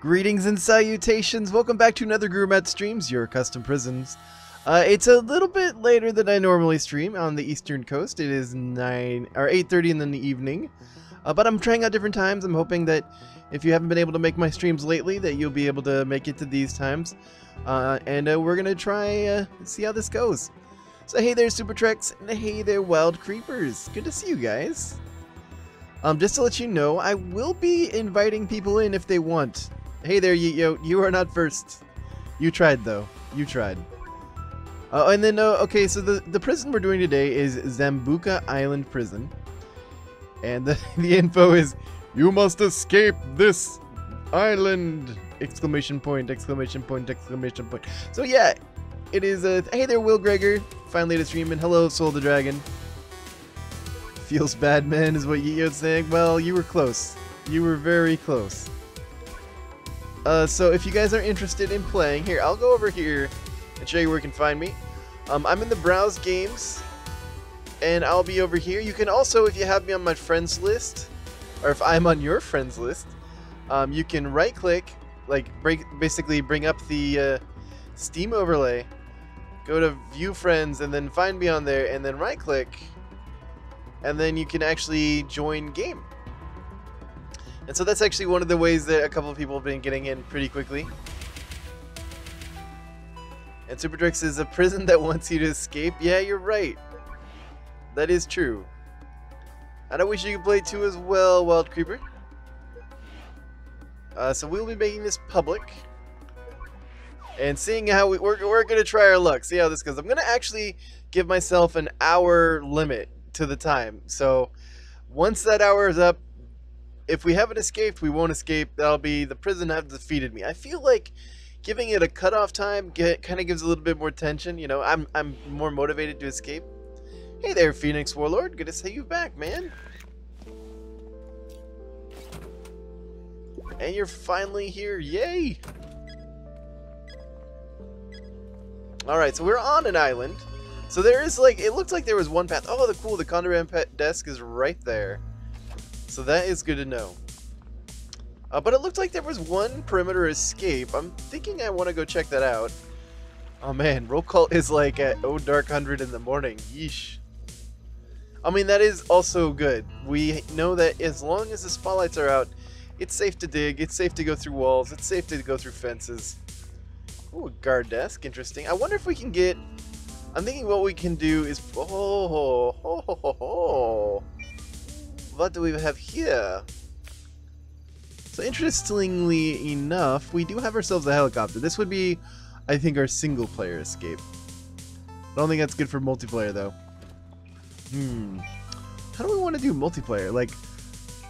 Greetings and salutations. Welcome back to another GuruMatt Streams, your custom prisons. Uh, it's a little bit later than I normally stream on the eastern coast. It is 9 or 8:30 in the evening. Uh, but I'm trying out different times. I'm hoping that if you haven't been able to make my streams lately, that you'll be able to make it to these times. Uh, and uh, we're gonna try uh, see how this goes. So hey there, Super Treks, and hey there, Wild Creepers. Good to see you guys. Um, just to let you know, I will be inviting people in if they want. Hey there, Yo, you are not first. You tried though. You tried. Uh, and then, uh, okay, so the, the prison we're doing today is Zambuka Island Prison. And the, the info is, you must escape this island! Exclamation point, exclamation point, exclamation point. So yeah, it is, a, hey there, Will Gregor. Finally to stream, and hello, Soul the Dragon. Feels bad, man, is what Yiyo's saying. Well, you were close. You were very close. Uh, so if you guys are interested in playing, here, I'll go over here and show you where you can find me. Um, I'm in the browse games, and I'll be over here. You can also, if you have me on my friends list, or if I'm on your friends list, um, you can right click, like break, basically bring up the uh, Steam overlay, go to view friends, and then find me on there, and then right click, and then you can actually join game. And so that's actually one of the ways that a couple of people have been getting in pretty quickly. And Superdrix is a prison that wants you to escape. Yeah, you're right. That is true. And I wish you could play too as well, Wild Creeper. Uh, so we'll be making this public. And seeing how we, we're, we're going to try our luck. See how this goes. I'm going to actually give myself an hour limit to the time. So once that hour is up, if we haven't escaped, we won't escape. That'll be the prison have defeated me. I feel like giving it a cutoff time kind of gives a little bit more tension. You know, I'm I'm more motivated to escape. Hey there, Phoenix Warlord. Good to see you back, man. And you're finally here. Yay! Alright, so we're on an island. So there is like, it looks like there was one path. Oh, the cool, the Condorman pet desk is right there. So that is good to know. Uh, but it looked like there was one perimeter escape. I'm thinking I want to go check that out. Oh man, roll call is like at oh dark hundred in the morning. Yeesh. I mean that is also good. We know that as long as the spotlights are out, it's safe to dig. It's safe to go through walls. It's safe to go through fences. Ooh, guard desk. Interesting. I wonder if we can get. I'm thinking what we can do is. Oh, ho, ho, ho, ho what do we have here? So interestingly enough, we do have ourselves a helicopter. This would be, I think, our single player escape. I don't think that's good for multiplayer though. Hmm. How do we want to do multiplayer? Like,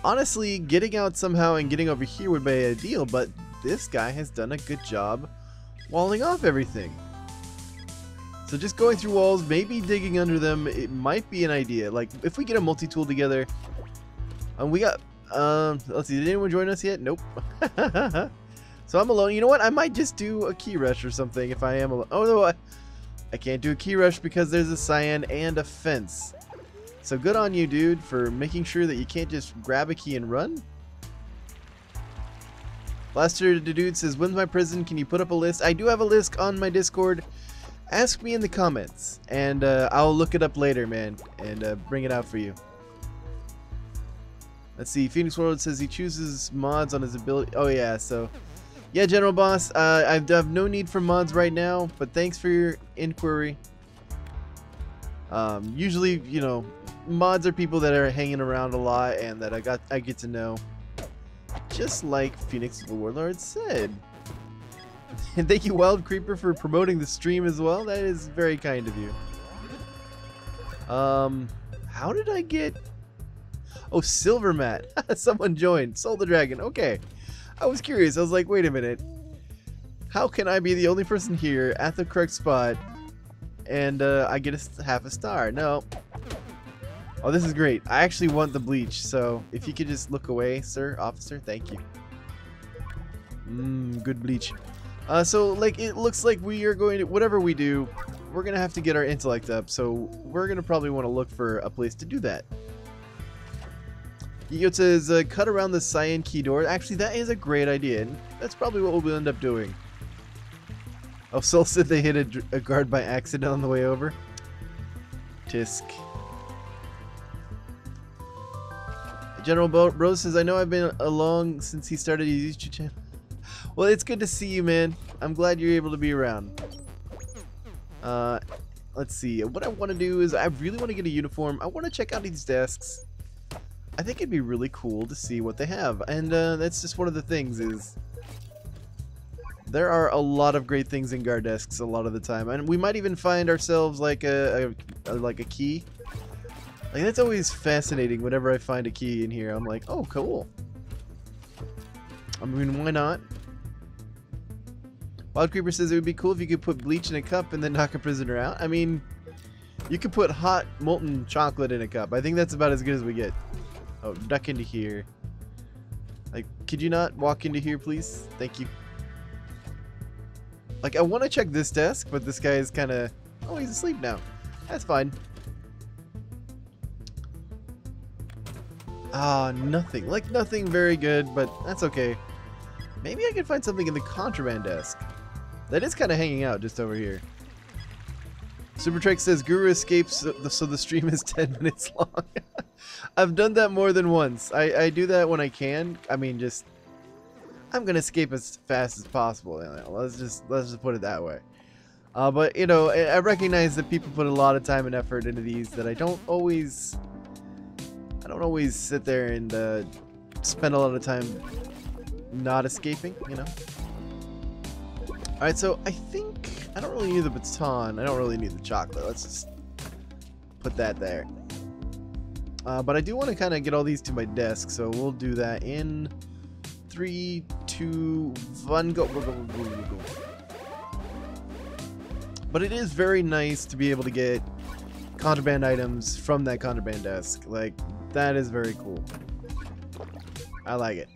honestly, getting out somehow and getting over here would be ideal, but this guy has done a good job walling off everything. So just going through walls, maybe digging under them, it might be an idea. Like, if we get a multi-tool together, um, we got, um, let's see, did anyone join us yet? Nope. so I'm alone. You know what? I might just do a key rush or something if I am alone. Oh, no, I, I can't do a key rush because there's a cyan and a fence. So good on you, dude, for making sure that you can't just grab a key and run. Blaster the dude says, when's my prison? Can you put up a list? I do have a list on my Discord. Ask me in the comments, and uh, I'll look it up later, man, and uh, bring it out for you. Let's see. Phoenix World says he chooses mods on his ability. Oh yeah, so yeah, General Boss. Uh, I have no need for mods right now, but thanks for your inquiry. Um, usually, you know, mods are people that are hanging around a lot and that I got I get to know. Just like Phoenix Warlord said. And thank you, Wild Creeper, for promoting the stream as well. That is very kind of you. Um, how did I get Oh, Silver Mat. Someone joined. Soul the Dragon. Okay. I was curious. I was like, wait a minute. How can I be the only person here at the correct spot and uh, I get a half a star? No. Oh, this is great. I actually want the bleach, so if you could just look away, sir, officer, thank you. Mmm, good bleach. Uh, so, like, it looks like we are going to, whatever we do, we're going to have to get our intellect up, so we're going to probably want to look for a place to do that. It says, uh, cut around the cyan key door. Actually, that is a great idea. And that's probably what we'll end up doing. Oh, Soul said they hit a, a guard by accident on the way over. Tisk. General Bro says, I know I've been along since he started his YouTube channel. Well, it's good to see you, man. I'm glad you're able to be around. Uh, let's see. What I want to do is I really want to get a uniform. I want to check out these desks. I think it'd be really cool to see what they have. And uh, that's just one of the things is there are a lot of great things in guard desks a lot of the time. And we might even find ourselves like a, a, a like a key. Like that's always fascinating whenever I find a key in here. I'm like, oh, cool. I mean, why not? Wild Creeper says it would be cool if you could put bleach in a cup and then knock a prisoner out. I mean, you could put hot molten chocolate in a cup. I think that's about as good as we get. Oh, duck into here. Like, could you not walk into here, please? Thank you. Like, I want to check this desk, but this guy is kind of... Oh, he's asleep now. That's fine. Ah, nothing. Like, nothing very good, but that's okay. Maybe I can find something in the contraband desk. That is kind of hanging out just over here. Super Trek says Guru escapes so the stream is 10 minutes long. I've done that more than once. I, I do that when I can. I mean, just I'm gonna escape as fast as possible. Let's just let's just put it that way. Uh, but you know, I recognize that people put a lot of time and effort into these that I don't always. I don't always sit there and uh, spend a lot of time not escaping. You know. All right, so I think I don't really need the baton. I don't really need the chocolate. Let's just put that there. Uh, but I do want to kind of get all these to my desk, so we'll do that in three, two, one, go, go, go, go, go, go. But it is very nice to be able to get contraband items from that contraband desk. Like, that is very cool. I like it.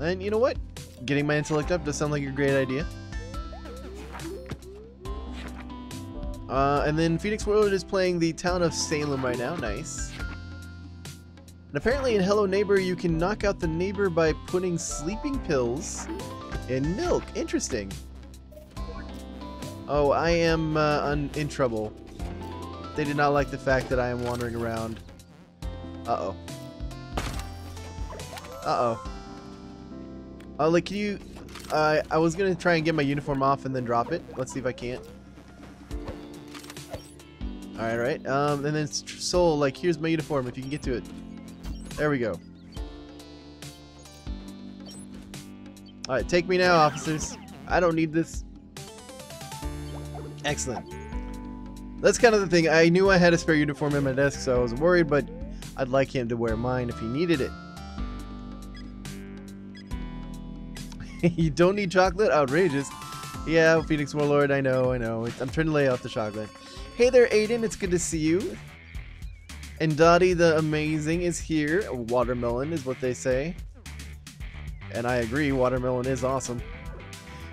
And you know what? Getting my intellect up does sound like a great idea. Uh, and then Phoenix World is playing the town of Salem right now. Nice. And apparently in Hello Neighbor, you can knock out the neighbor by putting sleeping pills in milk. Interesting. Oh, I am uh, in trouble. They did not like the fact that I am wandering around. Uh-oh. Uh-oh. Uh, like, can you... Uh, I was to try and get my uniform off and then drop it. Let's see if I can't. Alright, right. Um, and then Soul, like, here's my uniform if you can get to it. There we go. Alright, take me now, officers. I don't need this. Excellent. That's kind of the thing. I knew I had a spare uniform in my desk, so I was worried, but I'd like him to wear mine if he needed it. you don't need chocolate? Outrageous. Yeah, Phoenix Warlord, I know, I know. I'm trying to lay off the chocolate. Hey there, Aiden. It's good to see you. And Dottie the Amazing is here. Watermelon is what they say. And I agree, watermelon is awesome.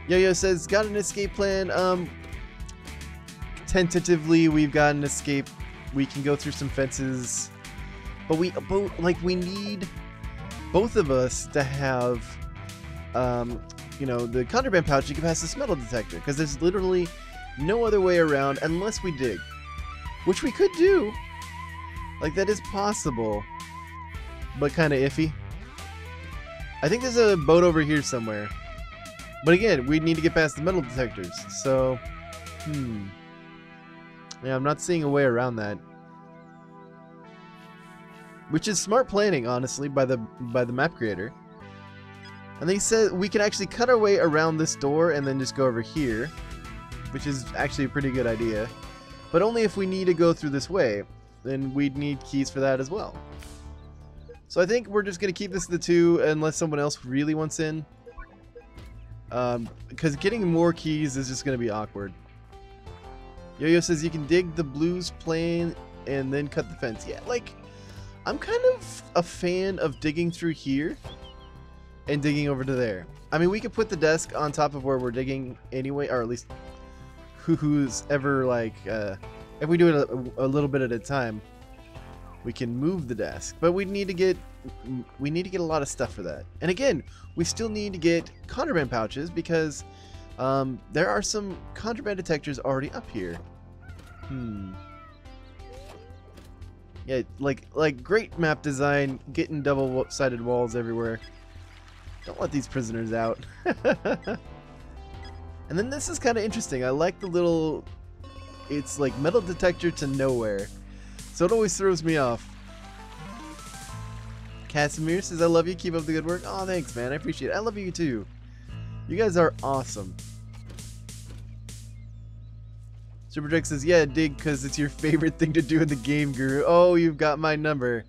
Yo-Yo says, got an escape plan. Um, tentatively, we've got an escape. We can go through some fences. But we, but, like, we need both of us to have, um, you know, the contraband pouch to get past this metal detector. Because there's literally no other way around unless we dig. Which we could do. Like, that is possible. But kind of iffy. I think there's a boat over here somewhere. But again, we need to get past the metal detectors. So, hmm. Yeah, I'm not seeing a way around that. Which is smart planning, honestly, by the by the map creator. And they said we can actually cut our way around this door and then just go over here. Which is actually a pretty good idea. But only if we need to go through this way then we'd need keys for that as well. So I think we're just going to keep this the two unless someone else really wants in. Um, because getting more keys is just going to be awkward. Yo-Yo says you can dig the blues plane and then cut the fence. Yeah, like, I'm kind of a fan of digging through here and digging over to there. I mean, we could put the desk on top of where we're digging anyway, or at least who's ever, like, uh, if we do it a, a little bit at a time. we can move the desk. But we need to get we need to get a lot of stuff for that. And again, we still need to get contraband pouches because um, there are some contraband detectors already up here. Hmm. Yeah, like like great map design, getting double-sided walls everywhere. Don't let these prisoners out. and then this is kind of interesting. I like the little... It's like metal detector to nowhere. So it always throws me off. Casimir says, I love you. Keep up the good work. Oh, thanks, man. I appreciate it. I love you too. You guys are awesome. Super Drake says, yeah, dig because it's your favorite thing to do in the game, Guru. Oh, you've got my number.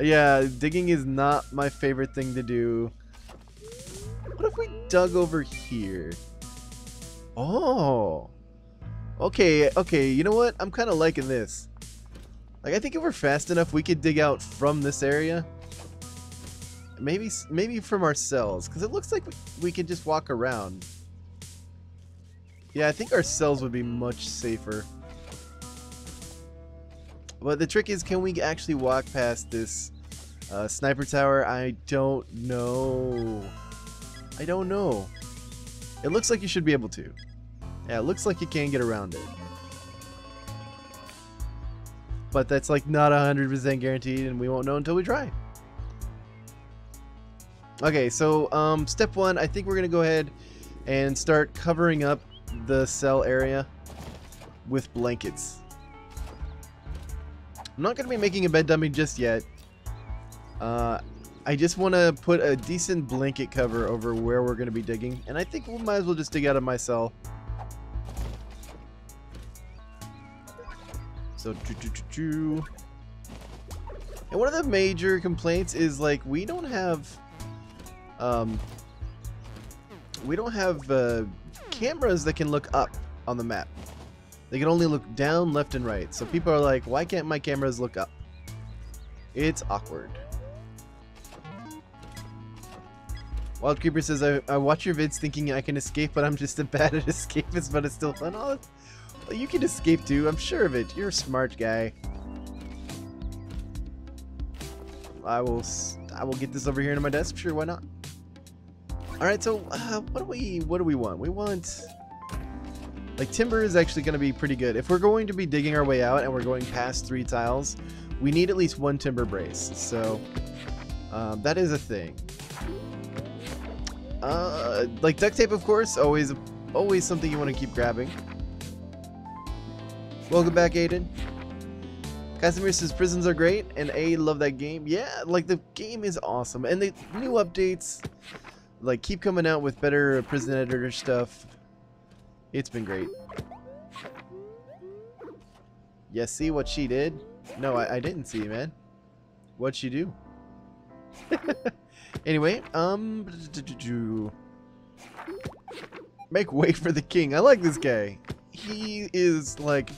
Yeah, digging is not my favorite thing to do. What if we dug over here? Oh. Okay, okay, you know what? I'm kind of liking this. Like, I think if we're fast enough, we could dig out from this area. Maybe maybe from our cells, because it looks like we, can just walk around. Yeah, I think our cells would be much safer. But the trick is, can we actually walk past this uh, sniper tower? I don't know. I don't know. It looks like you should be able to. Yeah, it looks like you can get around it. But that's like not 100% guaranteed and we won't know until we try. Okay, so um, step one, I think we're going to go ahead and start covering up the cell area with blankets. I'm not going to be making a bed dummy just yet. Uh, I just want to put a decent blanket cover over where we're going to be digging. And I think we might as well just dig out of my cell. So, choo choo choo. And one of the major complaints is like we don't have, um, we don't have uh, cameras that can look up on the map. They can only look down, left, and right. So people are like, why can't my cameras look up? It's awkward. Wild Creeper says, I, I watch your vids thinking I can escape, but I'm just a bad at escapist, but it's still fun. Oh, you can escape too. I'm sure of it. You're a smart guy. I will I will get this over here into my desk. Sure, why not? All right, so uh, what do we what do we want? We want like timber is actually going to be pretty good. If we're going to be digging our way out and we're going past three tiles, we need at least one timber brace. So um, that is a thing. Uh, like duct tape, of course, always always something you want to keep grabbing. Welcome back, Aiden. Casimir says prisons are great, and A love that game. Yeah, like the game is awesome, and the new updates like keep coming out with better prison editor stuff. It's been great. Yeah, see what she did? No, I, I didn't see, man. What'd she do? anyway, um... Make way for the king. I like this guy. He is, like,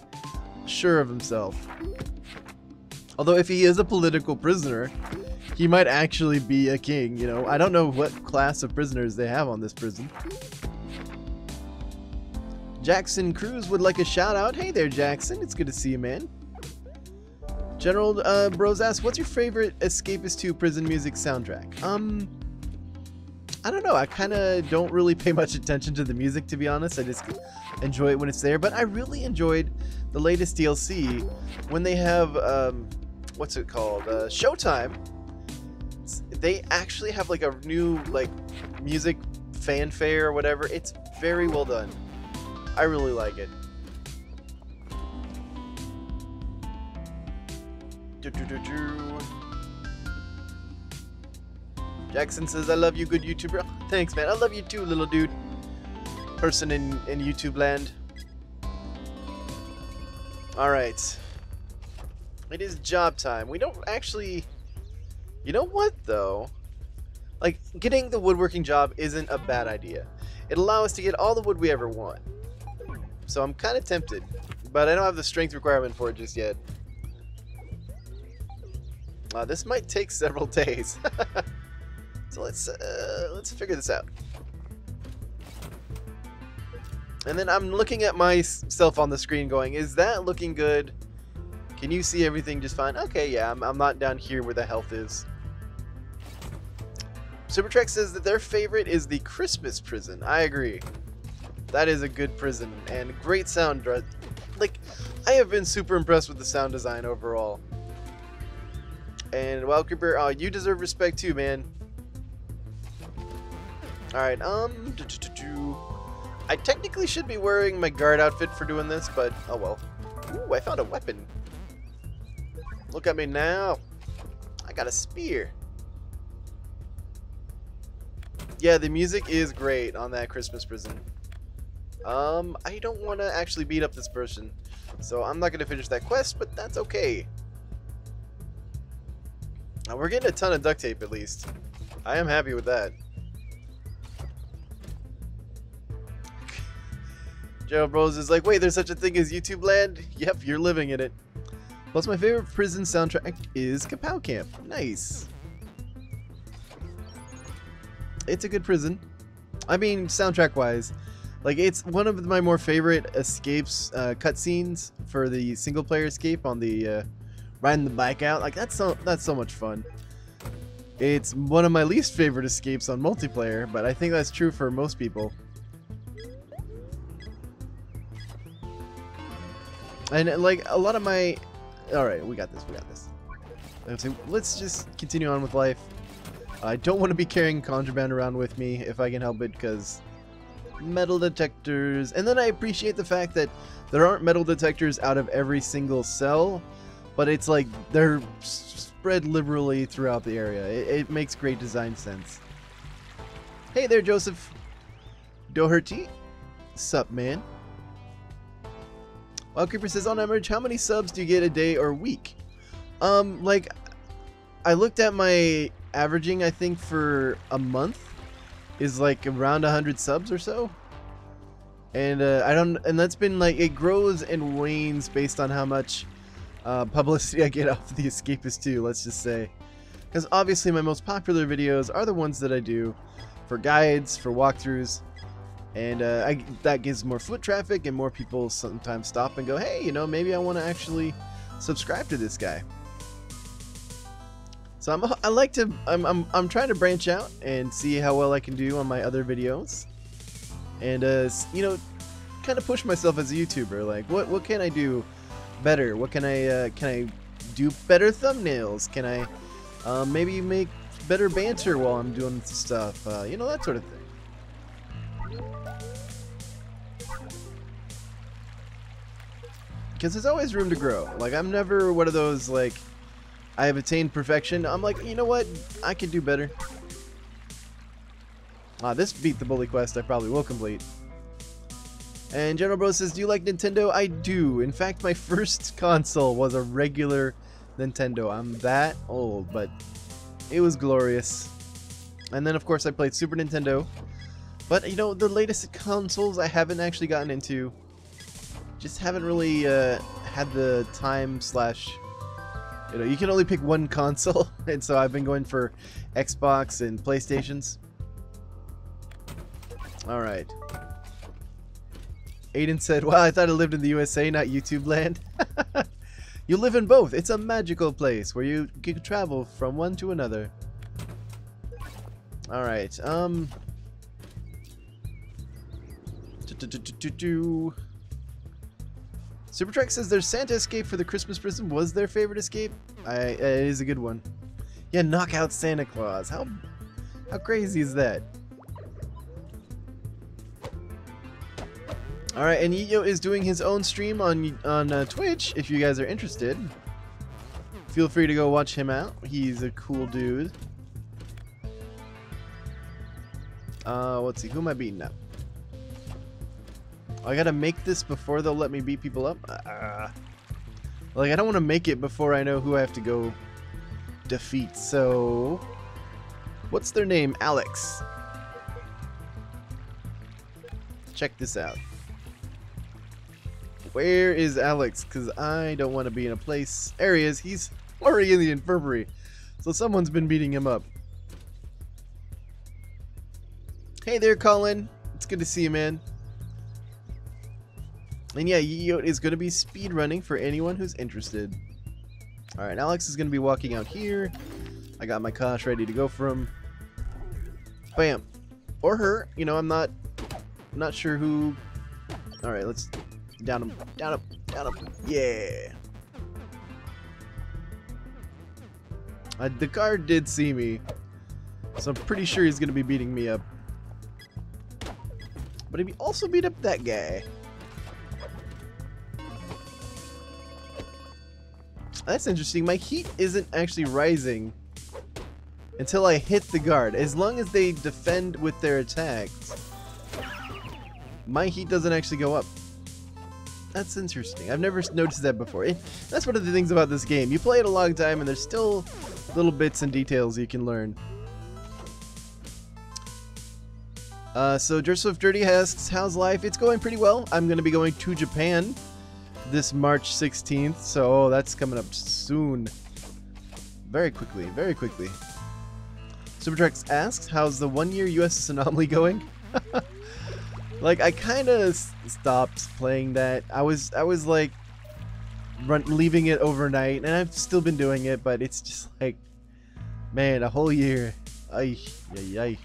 sure of himself. Although if he is a political prisoner, he might actually be a king, you know. I don't know what class of prisoners they have on this prison. Jackson Cruz would like a shout out. Hey there, Jackson. It's good to see you, man. General uh, Bros asks, what's your favorite Escapist 2 prison music soundtrack? Um, I don't know. I kind of don't really pay much attention to the music, to be honest. I just enjoy it when it's there. But I really enjoyed the latest DLC when they have, um, what's it called? Uh, Showtime they actually have like a new like music fanfare or whatever. It's very well done. I really like it. Do, do, do, Jackson says, I love you, good YouTuber. Thanks, man. I love you too, little dude. Person in, in YouTube land. Alright. It is job time. We don't actually you know what, though? Like, getting the woodworking job isn't a bad idea. It'll allow us to get all the wood we ever want. So I'm kind of tempted, but I don't have the strength requirement for it just yet. Uh, this might take several days. so let's uh, let's figure this out. And then I'm looking at myself on the screen going, is that looking good? Can you see everything just fine? Okay, yeah, I'm, I'm not down here where the health is. Supertrek says that their favorite is the Christmas prison. I agree. That is a good prison and great sound. Like, I have been super impressed with the sound design overall. And Wild Creeper, uh, you deserve respect too, man. Alright, um... I technically should be wearing my guard outfit for doing this, but oh well. Ooh, I found a weapon. Look at me now. I got a spear. Yeah, the music is great on that Christmas prison. Um, I don't want to actually beat up this person, so I'm not going to finish that quest, but that's okay. Now, we're getting a ton of duct tape, at least. I am happy with that. Gerald Bros is like, wait, there's such a thing as YouTube land? Yep, you're living in it. Plus, my favorite prison soundtrack is Kapow Camp. Nice. It's a good prison. I mean, soundtrack-wise. Like, it's one of my more favorite escapes, uh, cutscenes for the single-player escape on the, uh, riding the bike out. Like, that's so, that's so much fun. It's one of my least favorite escapes on multiplayer, but I think that's true for most people. And like a lot of my, all right, we got this, we got this. Let's just continue on with life. I don't want to be carrying contraband around with me if I can help it, because metal detectors. And then I appreciate the fact that there aren't metal detectors out of every single cell, but it's like they're spread liberally throughout the area. It, it makes great design sense. Hey there, Joseph Doherty. Sup, man? Wild Creeper says, on average, how many subs do you get a day or week? Um, like, I looked at my averaging, I think, for a month is like around 100 subs or so. And uh, I don't, and that's been like, it grows and wanes based on how much uh, publicity I get off the Escapist too, let's just say. Because obviously my most popular videos are the ones that I do for guides, for walkthroughs, and uh, I, that gives more foot traffic and more people sometimes stop and go hey you know maybe I want to actually subscribe to this guy so I'm, I like to I'm, I'm, I'm trying to branch out and see how well I can do on my other videos and uh, you know kind of push myself as a YouTuber like what what can I do better what can I uh, can I do better thumbnails can I uh, maybe make better banter while I'm doing stuff uh, you know that sort of thing because there's always room to grow. Like, I'm never one of those, like, I have attained perfection. I'm like, you know what? I can do better. Ah, this beat the bully quest I probably will complete. And General Bro says, do you like Nintendo? I do. In fact, my first console was a regular Nintendo. I'm that old, but it was glorious. And then, of course, I played Super Nintendo. But, you know, the latest consoles I haven't actually gotten into just haven't really uh, had the time slash you know you can only pick one console and so I've been going for Xbox and PlayStations all right Aiden said well I thought I lived in the USA not YouTube land you live in both it's a magical place where you can travel from one to another all right um Supertrek says their Santa escape for the Christmas prison was their favorite escape. I, it is a good one. Yeah, knock out Santa Claus. How how crazy is that? All right, and Yiyo is doing his own stream on on uh, Twitch. If you guys are interested, feel free to go watch him out. He's a cool dude. Uh, let's see, who am I beating now? I gotta make this before they'll let me beat people up? Uh, like, I don't want to make it before I know who I have to go defeat, so... What's their name? Alex. Check this out. Where is Alex? Because I don't want to be in a place... There he is. He's already in the infirmary. So someone's been beating him up. Hey there, Colin. It's good to see you, man. And yeah, Yiyo is going to be speedrunning for anyone who's interested. Alright, Alex is going to be walking out here. I got my cosh ready to go for him. Bam. Or her. You know, I'm not not sure who... Alright, let's down him. Down him. Down him. Yeah. Uh, the guard did see me. So I'm pretty sure he's going to be beating me up. But he also beat up that guy. That's interesting. My heat isn't actually rising until I hit the guard. As long as they defend with their attacks, my heat doesn't actually go up. That's interesting. I've never noticed that before. It, that's one of the things about this game. You play it a long time and there's still little bits and details you can learn. Uh, so Joseph Dirty asks, how's life? It's going pretty well. I'm going to be going to Japan this March 16th, so oh, that's coming up soon. Very quickly, very quickly. Supertrex asks, how's the one-year USS Anomaly going? like, I kind of stopped playing that. I was, I was like, run, leaving it overnight, and I've still been doing it, but it's just like, man, a whole year. Ay, ay.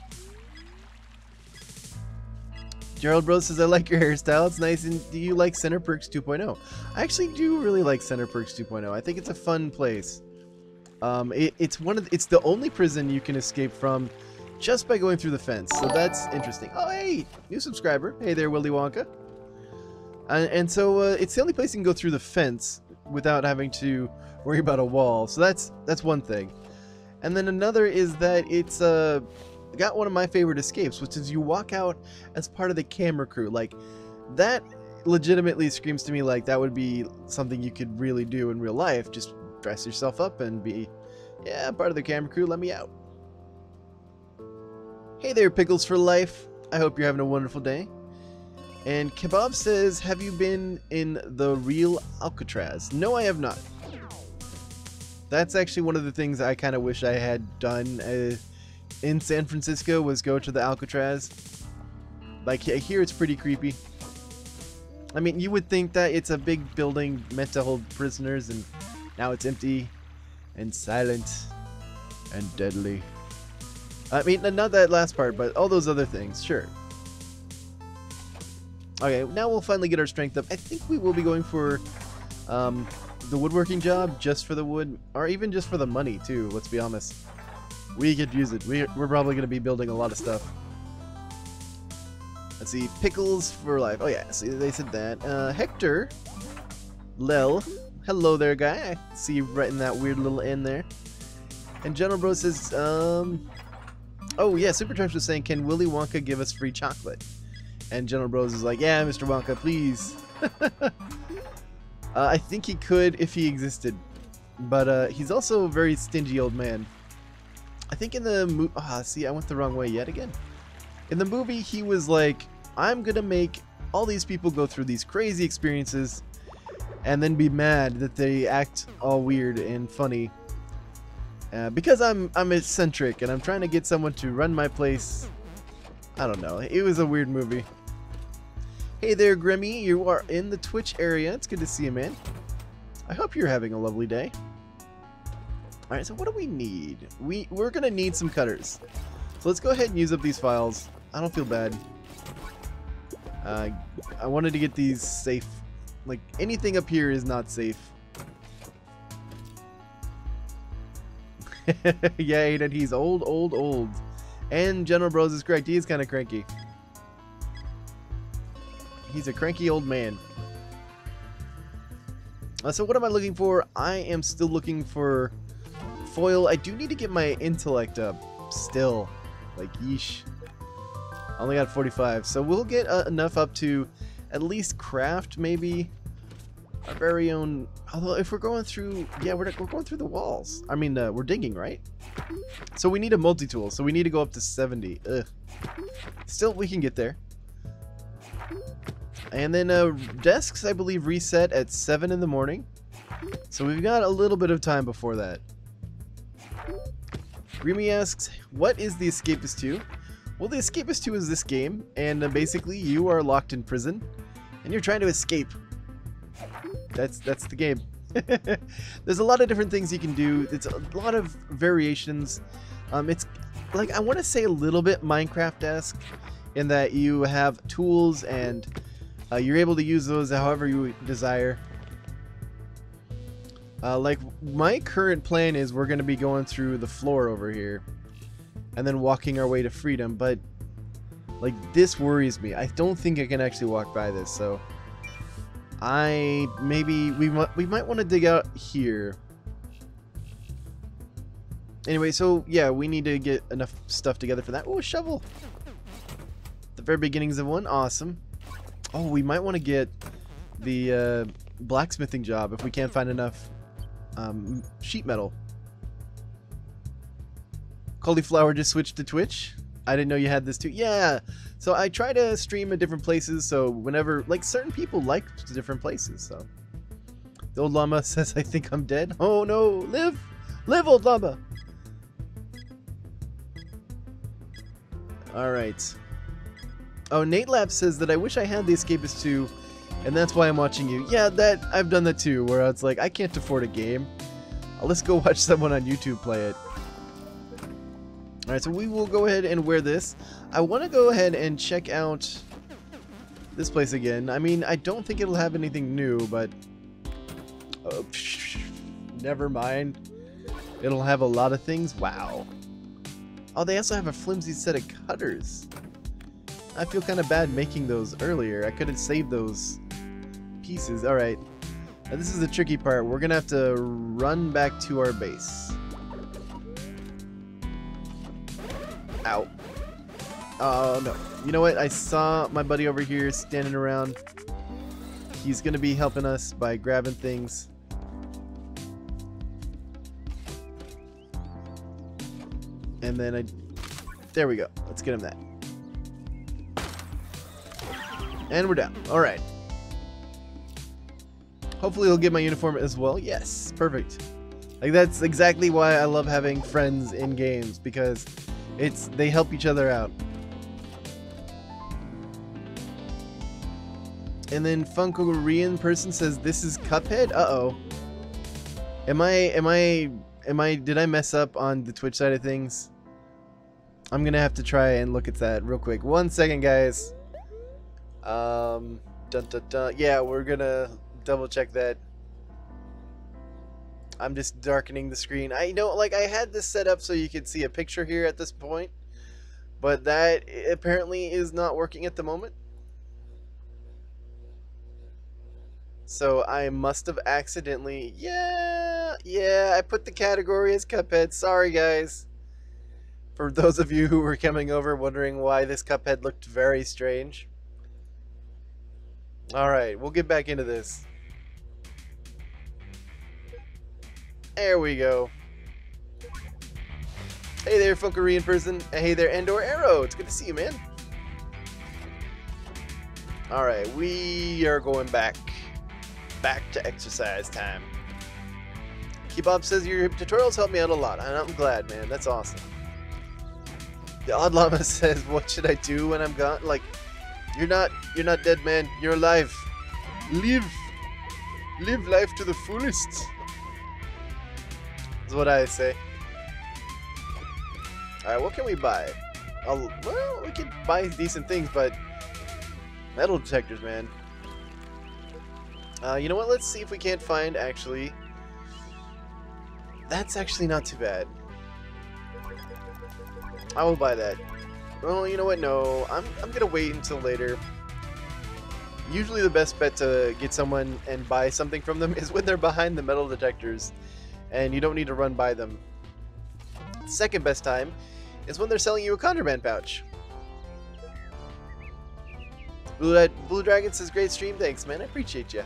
Gerald Bros says, I like your hairstyle. It's nice. And do you like Center Perks 2.0? I actually do really like Center Perks 2.0. I think it's a fun place. Um, it, it's one of the, it's the only prison you can escape from just by going through the fence. So that's interesting. Oh, hey, new subscriber. Hey there, Willy Wonka. And, and so uh, it's the only place you can go through the fence without having to worry about a wall. So that's that's one thing. And then another is that it's uh, got one of my favorite escapes, which is you walk out as part of the camera crew. Like, that legitimately screams to me like that would be something you could really do in real life. Just dress yourself up and be, yeah, part of the camera crew, let me out. Hey there, Pickles for Life. I hope you're having a wonderful day. And Kebab says, have you been in the real Alcatraz? No, I have not. That's actually one of the things I kind of wish I had done. Uh, in San Francisco was go to the Alcatraz. Like here it's pretty creepy. I mean, you would think that it's a big building meant to hold prisoners and now it's empty and silent and deadly. I mean, not that last part, but all those other things, sure. Okay, now we'll finally get our strength up. I think we will be going for um, the woodworking job just for the wood, or even just for the money too, let's be honest. We could use it. We're, we're probably going to be building a lot of stuff. Let's see. Pickles for life. Oh, yeah. See, they said that. Uh, Hector. Lel. Hello there, guy. I see you right in that weird little end there. And General Bro says, um... Oh, yeah. Supercharge was saying, can Willy Wonka give us free chocolate? And General Bros is like, yeah, Mr. Wonka, please. uh, I think he could if he existed. But uh, he's also a very stingy old man. I think in the movie, ah, see, I went the wrong way yet again. In the movie, he was like, I'm gonna make all these people go through these crazy experiences and then be mad that they act all weird and funny. Uh, because I'm I'm eccentric and I'm trying to get someone to run my place. I don't know. It was a weird movie. Hey there, Grimmy. You are in the Twitch area. It's good to see you, man. I hope you're having a lovely day. Alright, so what do we need? We, we're to need some cutters. So let's go ahead and use up these files. I don't feel bad. Uh, I wanted to get these safe. Like, anything up here is not safe. yeah, Aiden, he's old, old, old. And General Bros is correct. He is kind of cranky. He's a cranky old man. Uh, so what am I looking for? I am still looking for foil. I do need to get my intellect up still. Like, yeesh. Only got 45. So we'll get uh, enough up to at least craft, maybe, our very own... Although, if we're going through... Yeah, we're, we're going through the walls. I mean, uh, we're digging, right? So we need a multi-tool. So we need to go up to 70. Ugh. Still, we can get there. And then uh, desks, I believe, reset at 7 in the morning. So we've got a little bit of time before that. Remy asks, what is the Escapist 2? Well, the Escapist 2 is this game, and uh, basically you are locked in prison, and you're trying to escape. That's that's the game. There's a lot of different things you can do. It's a lot of variations. Um, it's like I want to say a little bit Minecraft-esque in that you have tools and uh, you're able to use those however you desire. Uh, like my current plan is we're going to be going through the floor over here and then walking our way to freedom, but like this worries me. I don't think I can actually walk by this, so I maybe we might we might want to dig out here. Anyway, so yeah, we need to get enough stuff together for that. Oh, a shovel. The very beginnings of one, awesome. Oh, we might want to get the uh, blacksmithing job if we can't find enough um, sheet metal. Cauliflower just switched to Twitch. I didn't know you had this too. Yeah. So I try to stream at different places. So whenever, like, certain people like different places. So the old llama says, "I think I'm dead." Oh no! Live, live, old llama. All right. Oh, Nate Lab says that I wish I had the Escapist 2, and that's why I'm watching you. Yeah, that I've done that too, where it's like I can't afford a game. let's go watch someone on YouTube play it. Alright, so we will go ahead and wear this. I want to go ahead and check out this place again. I mean, I don't think it'll have anything new, but... Oh, never mind. It'll have a lot of things. Wow. Oh, they also have a flimsy set of cutters. I feel kind of bad making those earlier. I could have saved those pieces. Alright. this is the tricky part. We're going to have to run back to our base. Ow. Oh, uh, no. You know what? I saw my buddy over here standing around. He's going to be helping us by grabbing things. And then I... There we go. Let's get him that. And we're down. Alright. Hopefully he'll get my uniform as well. Yes. Perfect. Like, that's exactly why I love having friends in games, because it's they help each other out. And then Funko Korean person says this is Cuphead. Uh oh. Am I am I am I did I mess up on the Twitch side of things? I'm gonna have to try and look at that real quick. One second, guys. Um, dun dun dun. Yeah, we're gonna double check that. I'm just darkening the screen. I know, like, I had this set up so you could see a picture here at this point, but that apparently is not working at the moment. So I must have accidentally, yeah, yeah, I put the category as Cuphead. Sorry, guys. For those of you who were coming over wondering why this Cuphead looked very strange. Alright, we'll get back into this. There we go. Hey there, Funkarian person. Hey there, Endor Arrow. It's good to see you, man. Alright, we are going back. Back to exercise time. Kebab says your tutorials help me out a lot, and I'm glad, man. That's awesome. The Odd Llama says, what should I do when I'm gone? Like, you're not, you're not dead, man. You're alive. Live. Live life to the fullest is what I say. Alright, what can we buy? I'll, well, we can buy decent things, but metal detectors, man. Uh, you know what? Let's see if we can't find, actually... That's actually not too bad. I will buy that. Well, you know what? No, I'm, I'm gonna wait until later. Usually the best bet to get someone and buy something from them is when they're behind the metal detectors and you don't need to run by them. Second best time is when they're selling you a contraband pouch. Blue, Blue Dragon says, great stream, thanks man, I appreciate you.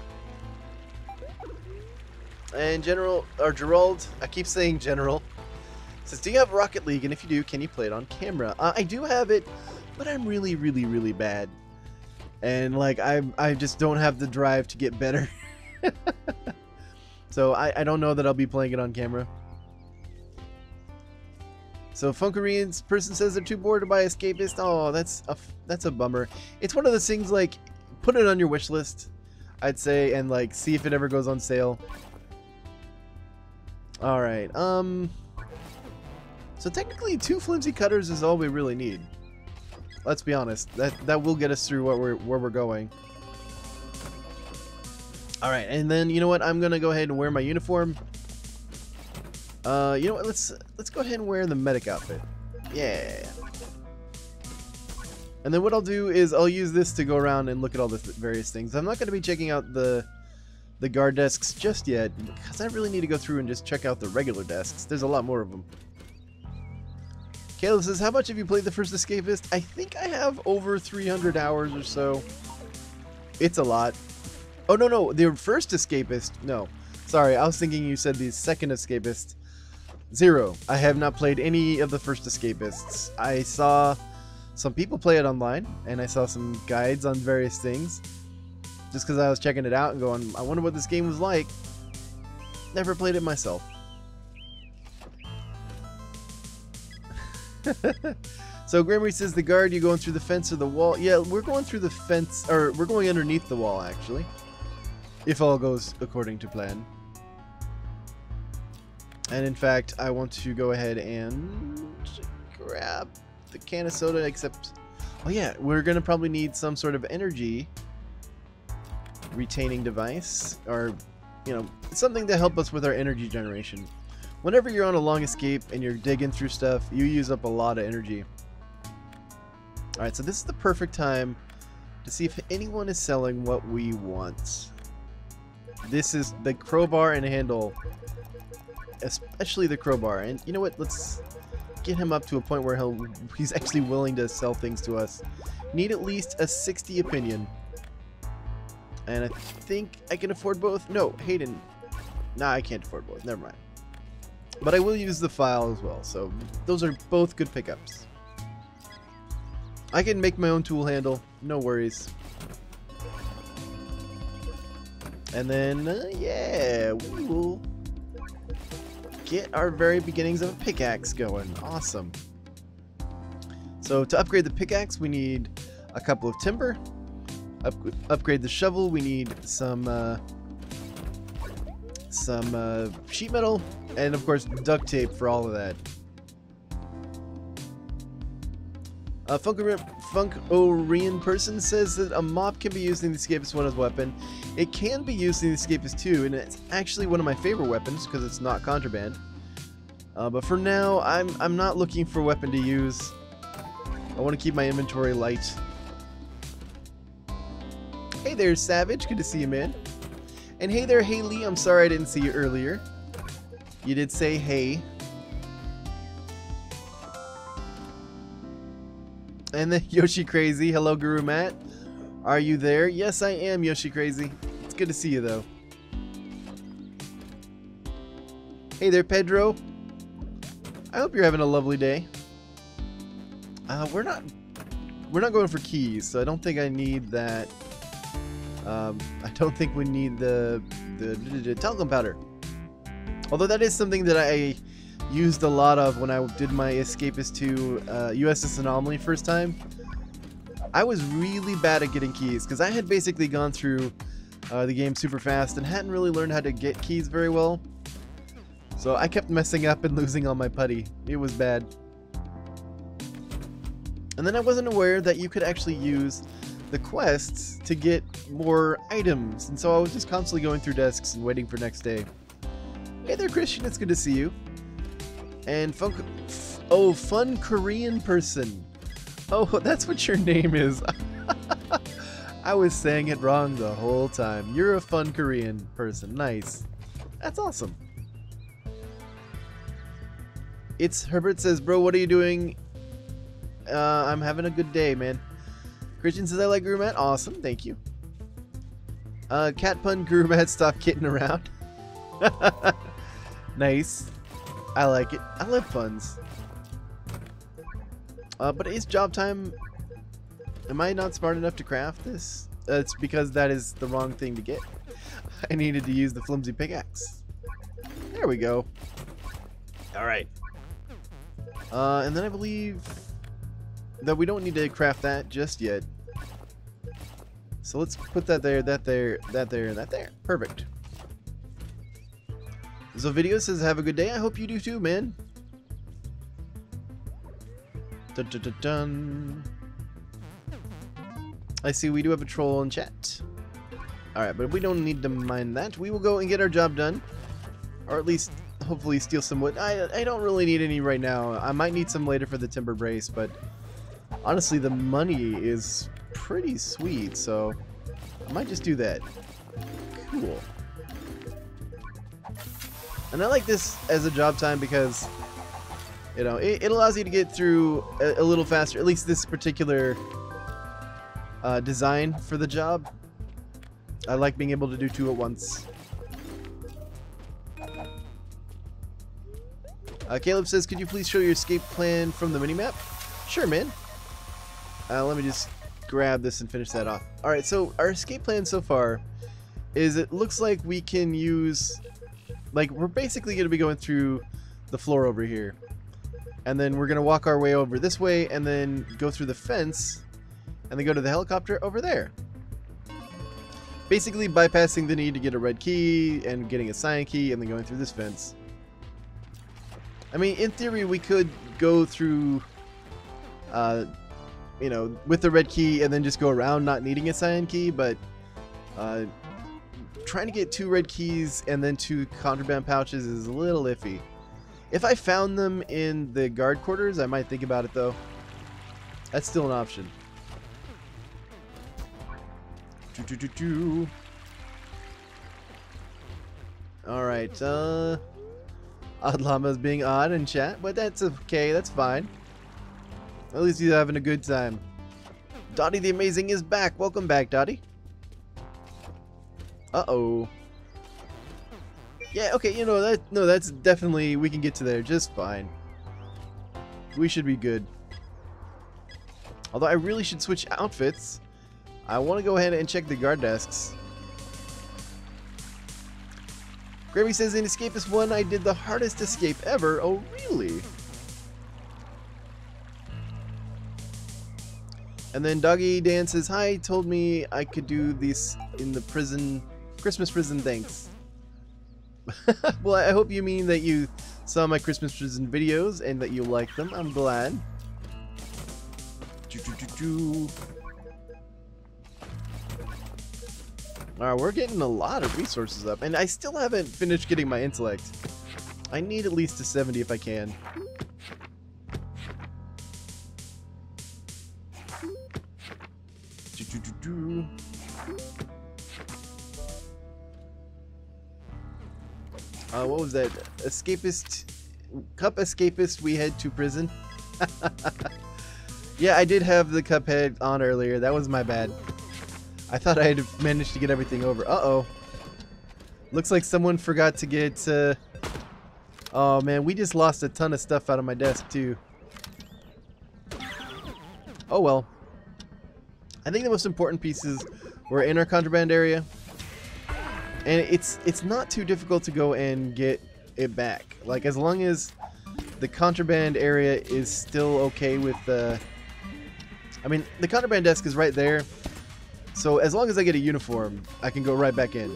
And General, or Gerald, I keep saying General, says, do you have Rocket League? And if you do, can you play it on camera? Uh, I do have it, but I'm really, really, really bad. And like, I, I just don't have the drive to get better. So I, I don't know that I'll be playing it on camera. So Funkarian's person says they're too bored to buy Escapist. Oh, that's a that's a bummer. It's one of those things like put it on your wish list, I'd say, and like see if it ever goes on sale. Alright, um... So technically, two flimsy cutters is all we really need. Let's be honest. That that will get us through what we're where we're going. All right, and then you know what? I'm gonna go ahead and wear my uniform. Uh, you know what? Let's let's go ahead and wear the medic outfit. Yeah. And then what I'll do is I'll use this to go around and look at all the th various things. I'm not to be checking out the the guard desks just yet because I really need to go through and just check out the regular desks. There's a lot more of them. Caleb says, how much have you played the first Escapist? I think I have over 300 hours or so. It's a lot. Oh, no, no. The first Escapist. No. Sorry, I was thinking you said the second Escapist. Zero. I have not played any of the first Escapists. I saw some people play it online, and I saw some guides on various things. Just because I was checking it out and going, I wonder what this game was like. Never played it myself. so Gremory says the guard, you going through the fence or the wall? Yeah, we're going through the fence, or we're going underneath the wall actually. If all goes according to plan. And in fact, I want to go ahead and grab the can of soda, except... Oh yeah, we're going to probably need some sort of energy retaining device, or, you know, something to help us with our energy generation. Whenever you're on a long escape and you're digging through stuff, you use up a lot of energy. Alright, so this is the perfect time to see if anyone is selling what we want. This is the crowbar and handle, especially the crowbar. And you know what? Let's get him up to a point where he'll he's actually willing to sell things to us. Need at least a 60 opinion. And I think I can afford both. No, Hayden. Nah, I can't afford both. Never mind. But I will use the file as well, so those are both good pickups. I can make my own tool handle, no worries. And then, uh, yeah, we will get our very beginnings of a pickaxe going. Awesome. So to upgrade the pickaxe, we need a couple of timber. Up upgrade the shovel, we need some uh, some uh, sheet metal, and of course duct tape for all of that. A Funk Orion person says that a mop can be used in the Escapist 1 as weapon. It can be used in the Escapist 2, and it's actually one of my favorite weapons because it's not contraband. Uh, but for now, I'm, I'm not looking for a weapon to use. I want to keep my inventory light. Hey there, Savage. Good to see you, man. And hey there, Haley. I'm sorry I didn't see you earlier. You did say hey. And then Yoshi Crazy. Hello, Guru Matt. Are you there? Yes, I am, Yoshi Crazy. It's good to see you, though. Hey there, Pedro. I hope you're having a lovely day. Uh, we're not we're not going for keys, so I don't think I need that. Um, I don't think we need the, the, talcum powder. Although that is something that I used a lot of when I did my Escapist 2 uh, USS Anomaly first time. I was really bad at getting keys because I had basically gone through uh, the game super fast and hadn't really learned how to get keys very well. So I kept messing up and losing all my putty. It was bad. And then I wasn't aware that you could actually use the quests to get more items. And so I was just constantly going through desks and waiting for next day. Hey there, Christian. It's good to see you. And fun, oh, fun Korean person. Oh, that's what your name is. I was saying it wrong the whole time. You're a fun Korean person. Nice. That's awesome. It's Herbert says, bro, what are you doing? Uh, I'm having a good day, man. Christian says, I like Grumat. Awesome. Thank you. Uh, Cat Pun Grumat, stop kidding around. nice. I like it. I love puns. Uh, but is job time... Am I not smart enough to craft this? Uh, it's because that is the wrong thing to get. I needed to use the flimsy pickaxe. There we go. Alright. Uh, and then I believe that we don't need to craft that just yet. So let's put that there, that there, that there, that there. Perfect. So video says, have a good day. I hope you do too, man. Dun, dun, dun, dun. I see we do have a troll in chat. Alright, but we don't need to mind that. We will go and get our job done. Or at least, hopefully, steal some wood. I, I don't really need any right now. I might need some later for the timber brace, but honestly, the money is pretty sweet, so I might just do that. Cool. And I like this as a job time because, you know, it, it allows you to get through a, a little faster, at least this particular uh, design for the job. I like being able to do two at once. Uh, Caleb says, could you please show your escape plan from the minimap? Sure, man. Uh, let me just grab this and finish that off. Alright, so our escape plan so far is it looks like we can use... Like, we're basically going to be going through the floor over here. And then we're going to walk our way over this way and then go through the fence and then go to the helicopter over there. Basically bypassing the need to get a red key and getting a cyan key and then going through this fence. I mean, in theory, we could go through, uh, you know, with the red key and then just go around not needing a cyan key, but uh, trying to get two red keys and then two contraband pouches is a little iffy. If I found them in the guard quarters, I might think about it though. That's still an option. Do, Alright, uh... Odd Llama's being odd in chat, but that's okay, that's fine. At least he's having a good time. Dottie the Amazing is back. Welcome back, Dottie. Uh-oh. Yeah, okay, you know, that no, that's definitely, we can get to there just fine. We should be good. Although I really should switch outfits. I want to go ahead and check the guard desks. Gravy says in Escapist 1 I did the hardest escape ever. Oh, really? And then Doggy Dan says, Hi, told me I could do this in the prison, Christmas prison, thanks. well, I hope you mean that you saw my Christmas prison videos and that you like them. I'm glad. Alright, we're getting a lot of resources up, and I still haven't finished getting my intellect. I need at least a 70 if I can. Uh, what was that? Escapist... Cup escapist, we head to prison. yeah, I did have the Cuphead on earlier. That was my bad. I thought I had managed to get everything over. Uh-oh. Looks like someone forgot to get... Uh... Oh, man. We just lost a ton of stuff out of my desk, too. Oh, well. I think the most important pieces were in our contraband area. And it's it's not too difficult to go and get it back. Like, as long as the contraband area is still okay with the... I mean, the contraband desk is right there. So as long as I get a uniform, I can go right back in.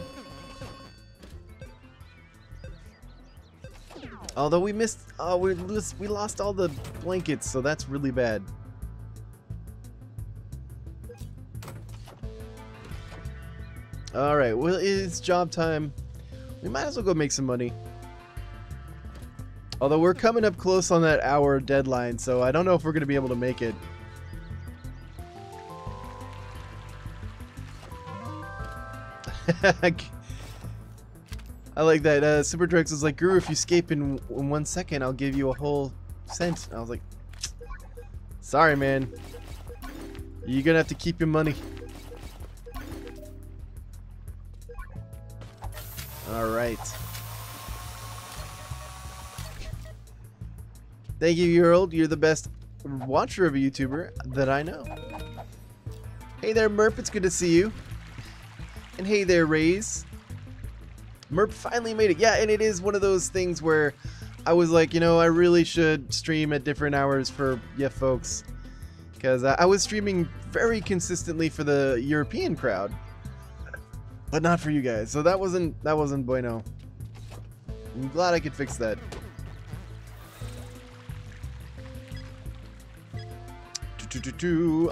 Although we missed, oh, we we lost all the blankets, so that's really bad. All right, well, it's job time. We might as well go make some money. Although we're coming up close on that hour deadline, so I don't know if we're going to be able to make it. I like that. Uh, Super Drex was like, Guru, if you escape in, in one second, I'll give you a whole cent. And I was like, sorry, man. You're gonna have to keep your money. Alright. Thank you, Earl. You're the best watcher of a YouTuber that I know. Hey there, Merp. It's good to see you. And hey there, Rays. Merp finally made it. Yeah, and it is one of those things where I was like, you know, I really should stream at different hours for yeah folks. Because I was streaming very consistently for the European crowd. But not for you guys. So that wasn't that wasn't bueno. I'm glad I could fix that.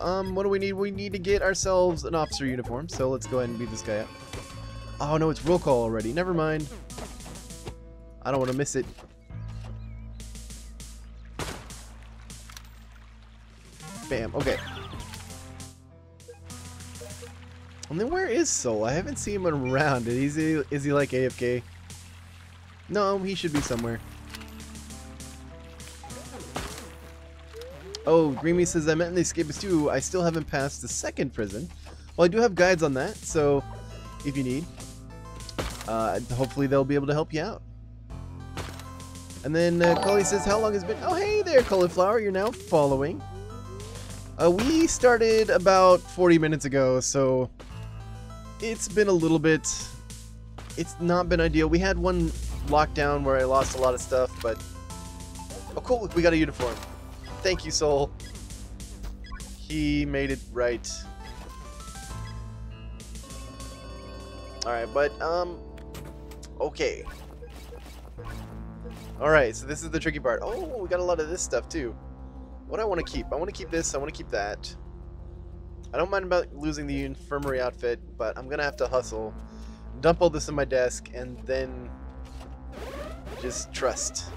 Um, what do we need? We need to get ourselves an officer uniform, so let's go ahead and beat this guy up. Oh no, it's roll call already. Never mind. I don't want to miss it. Bam. Okay. And then where is Soul? I haven't seen him around. Is he, is he like AFK? No, he should be somewhere. Oh, Greamy says, I met in the Escapist too. I still haven't passed the second prison. Well, I do have guides on that, so if you need, uh, hopefully they'll be able to help you out. And then uh, Cully says, how long has been... Oh, hey there, Cauliflower. You're now following. Uh, we started about 40 minutes ago, so it's been a little bit... It's not been ideal. We had one lockdown where I lost a lot of stuff, but... Oh, cool. We got a uniform. Thank you, Soul. He made it right. Alright, but, um... Okay. Alright, so this is the tricky part. Oh, we got a lot of this stuff, too. What I want to keep? I want to keep this. I want to keep that. I don't mind about losing the infirmary outfit, but I'm to have to hustle. Dump all this in my desk, and then just trust.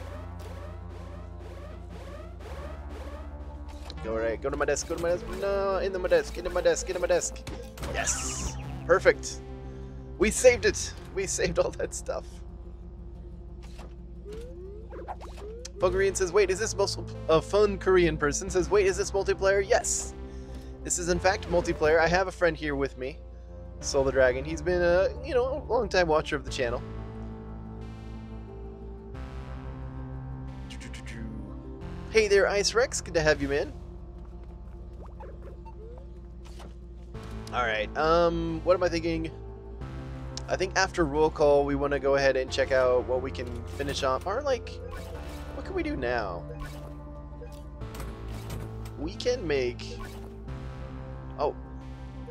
Alright, go to my desk, go to my desk. No, into my desk, into my desk, into my desk. Yes! Perfect. We saved it. We saved all that stuff. Fun Korean says, wait, is this a fun Korean person says, wait, is this multiplayer? Yes. This is in fact multiplayer. I have a friend here with me, Soul the Dragon. He's been a, you know, a long time watcher of the channel. Hey there, Ice Rex. Good to have you, man. Alright, um, what am I thinking? I think after roll call, we want to go ahead and check out what we can finish off. Or, like, what can we do now? We can make... Oh,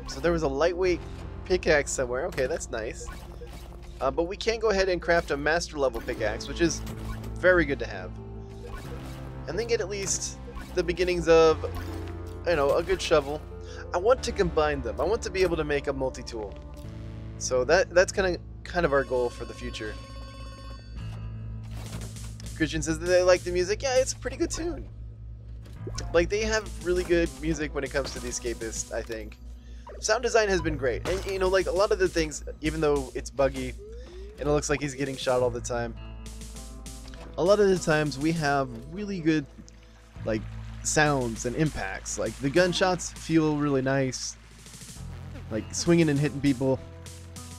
so there was a lightweight pickaxe somewhere. Okay, that's nice. Uh, but we can go ahead and craft a master level pickaxe, which is very good to have. And then get at least the beginnings of, you know, a good shovel I want to combine them. I want to be able to make a multi-tool. So that that's kind of kind of our goal for the future. Christian says that they like the music. Yeah, it's a pretty good tune. Like they have really good music when it comes to the Escapist, I think. Sound design has been great. And you know, like a lot of the things, even though it's buggy and it looks like he's getting shot all the time, a lot of the times we have really good like sounds and impacts. Like the gunshots feel really nice. Like swinging and hitting people.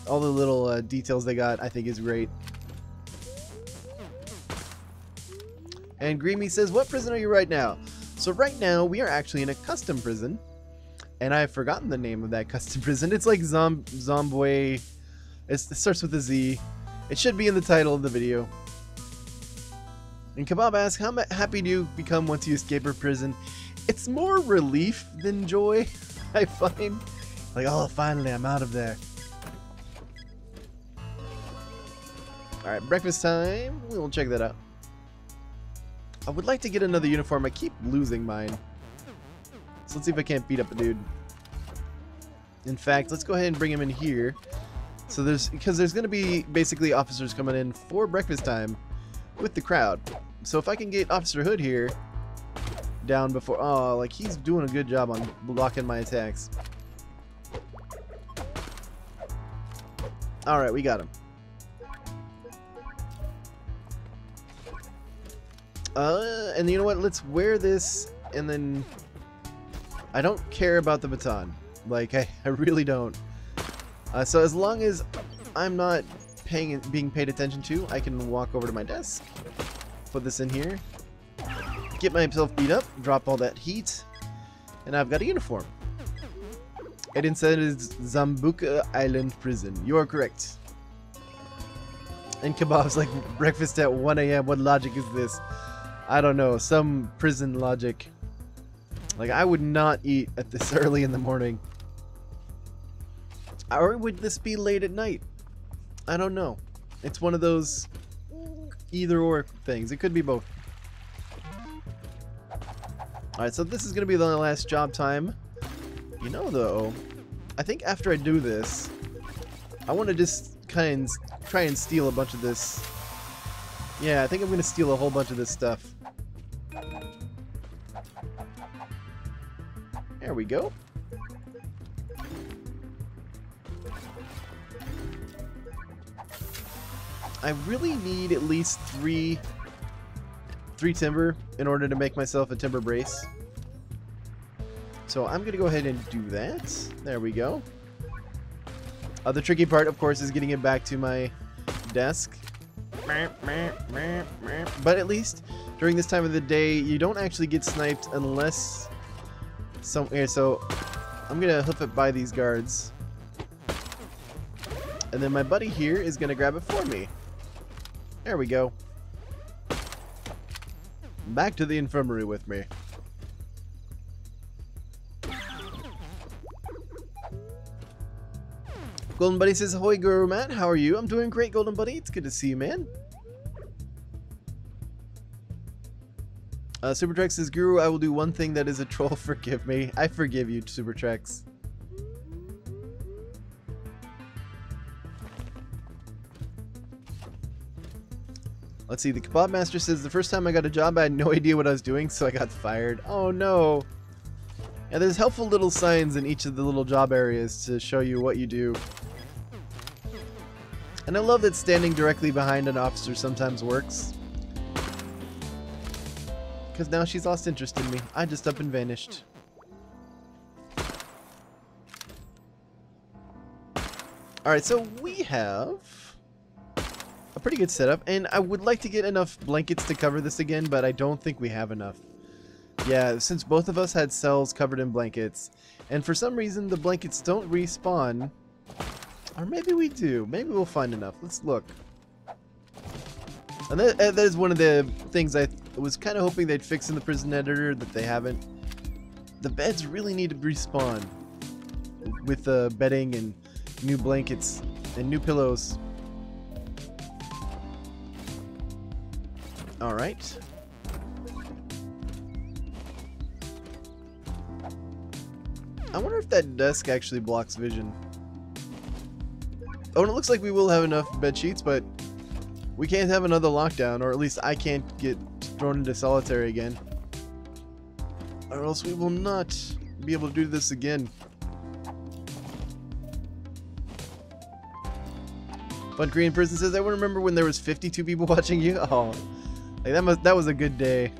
All the little uh, details they got, I think, is great. And Greamy says, "What prison are you right now?" So right now we are actually in a custom prison, and I've forgotten the name of that custom prison. It's like Zom Zombwe. it starts with a Z. It should be in the title of the video. And Kebab asks, how happy do you become once you escape her prison? It's more relief than joy, I find. Like, oh, finally, I'm out of there. Alright, breakfast time. We'll check that out. I would like to get another uniform. I keep losing mine. So let's see if I can't beat up a dude. In fact, let's go ahead and bring him in here. So there's, because there's going to be basically officers coming in for breakfast time with the crowd. So if I can get Officer Hood here down before... Oh, like he's doing a good job on blocking my attacks. Alright, we got him. Uh, and you know what? Let's wear this and then... I don't care about the baton. Like, I, I really don't. Uh, so as long as I'm not paying being paid attention to, I can walk over to my desk put this in here. Get myself beat up, drop all that heat, and I've got a uniform. It instead is Zambuka Island Prison. You are correct. And kebabs like breakfast at 1 a.m. What logic is this? I don't know. Some prison logic. Like, I would not eat at this early in the morning. Or would this be late at night? I don't know. It's one of those either or things. It could be both. Alright, so this is going to be the last job time. You know, though, I think after I do this, I want to just kind of try and steal a bunch of this. Yeah, I think I'm going to steal a whole bunch of this stuff. There we go. I really need at least three three timber in order to make myself a timber brace. So I'm going to go ahead and do that. There we go. Uh, the tricky part, of course, is getting it back to my desk. But at least during this time of the day, you don't actually get sniped unless some here. So I'm gonna hoof it by these guards, and then my buddy here is gonna grab it for me. There we go. Back to the infirmary with me. Golden Buddy says, Ahoy, Guru Matt. How are you? I'm doing great, Golden Buddy. It's good to see you, man. Uh, Supertrex says, Guru, I will do one thing that is a troll. Forgive me. I forgive you, Supertrex. Let's see, the Kebab Master says, the first time I got a job, I had no idea what I was doing, so I got fired. Oh, no. Yeah, there's helpful little signs in each of the little job areas to show you what you do. And I love that standing directly behind an officer sometimes works. Because now she's lost interest in me. I just up and vanished. Alright, so we have a pretty good setup, and I would like to get enough blankets to cover this again, but I don't think we have enough. Yeah, since both of us had cells covered in blankets, and for some reason the blankets don't respawn, or maybe we do. Maybe we'll find enough. Let's look. And that, that is one of the things I was kind of hoping they'd fix in the prison editor that they haven't. The beds really need to respawn with uh, bedding and new blankets and new pillows. Alright. I wonder if that desk actually blocks vision. Oh, and it looks like we will have enough bed sheets, but we can't have another lockdown, or at least I can't get thrown into solitary again. Or else we will not be able to do this again. Fun Korean person says, I to remember when there was 52 people watching you. Oh, like that, must, that was a good day.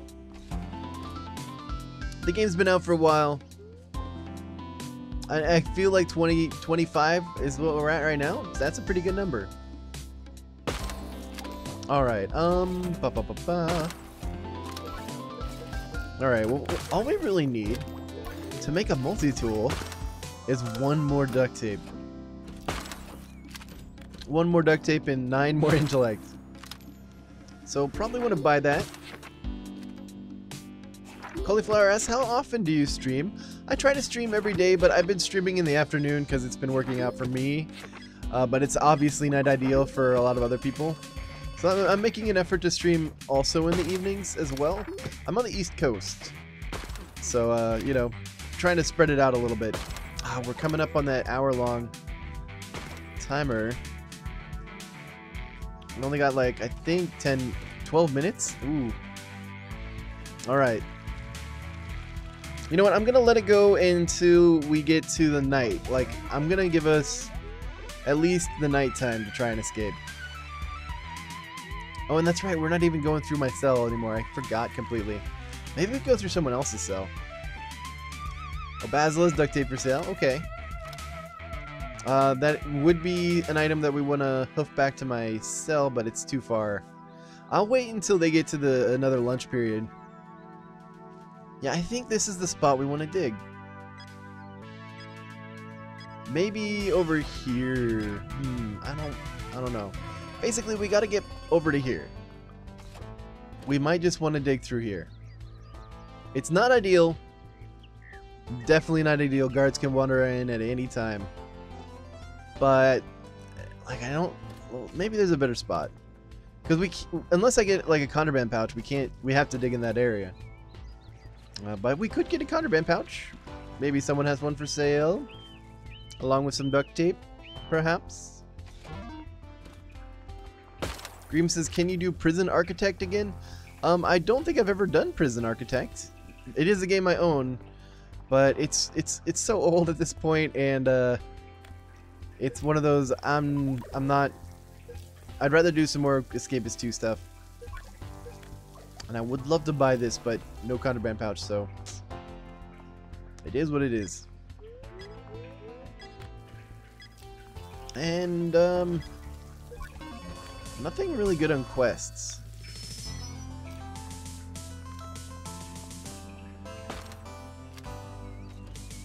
The game's been out for a while. I, I feel like 20, 25 is what we're at right now. That's a pretty good number. Alright, um, ba ba ba ba. Alright, well, all we really need to make a multi-tool is one more duct tape. One more duct tape and nine more intellect. So probably want to buy that. Cauliflower asks, how often do you stream? I try to stream every day, but I've been streaming in the afternoon because it's been working out for me. Uh, but it's obviously not ideal for a lot of other people. So I'm, making an effort to stream also in the evenings as well. I'm on the East Coast. So, uh, you know, trying to spread it out a little bit. Ah, we're coming up on that hour-long timer. We only got like, I think 10, 12 minutes? Ooh. Alright. You know what? I'm gonna let it go until we get to the night. Like, I'm gonna give us at least the nighttime to try and escape. Oh, and that's right. We're not even going through my cell anymore. I forgot completely. Maybe we go through someone else's cell. Oh, Basila's duct tape for sale. Okay. Uh, that would be an item that we want to hoof back to my cell, but it's too far. I'll wait until they get to the another lunch period. Yeah, I think this is the spot we want to dig. Maybe over here. Hmm, I don't I don't know. Basically, we got to get over to here. We might just want to dig through here. It's not ideal. Definitely not ideal. Guards can wander in at any time. But like I don't well, maybe there's a better spot. Because we, unless I get like a contraband pouch, we can't. We have to dig in that area. Uh, but we could get a contraband pouch. Maybe someone has one for sale, along with some duct tape, perhaps. Dream says, "Can you do Prison Architect again?" Um, I don't think I've ever done Prison Architect. It is a game I own, but it's it's it's so old at this point, and uh, it's one of those I'm I'm not. I'd rather do some more Escapist 2 stuff. And I would love to buy this, but no contraband pouch, so it is what it is. And um, nothing really good on quests.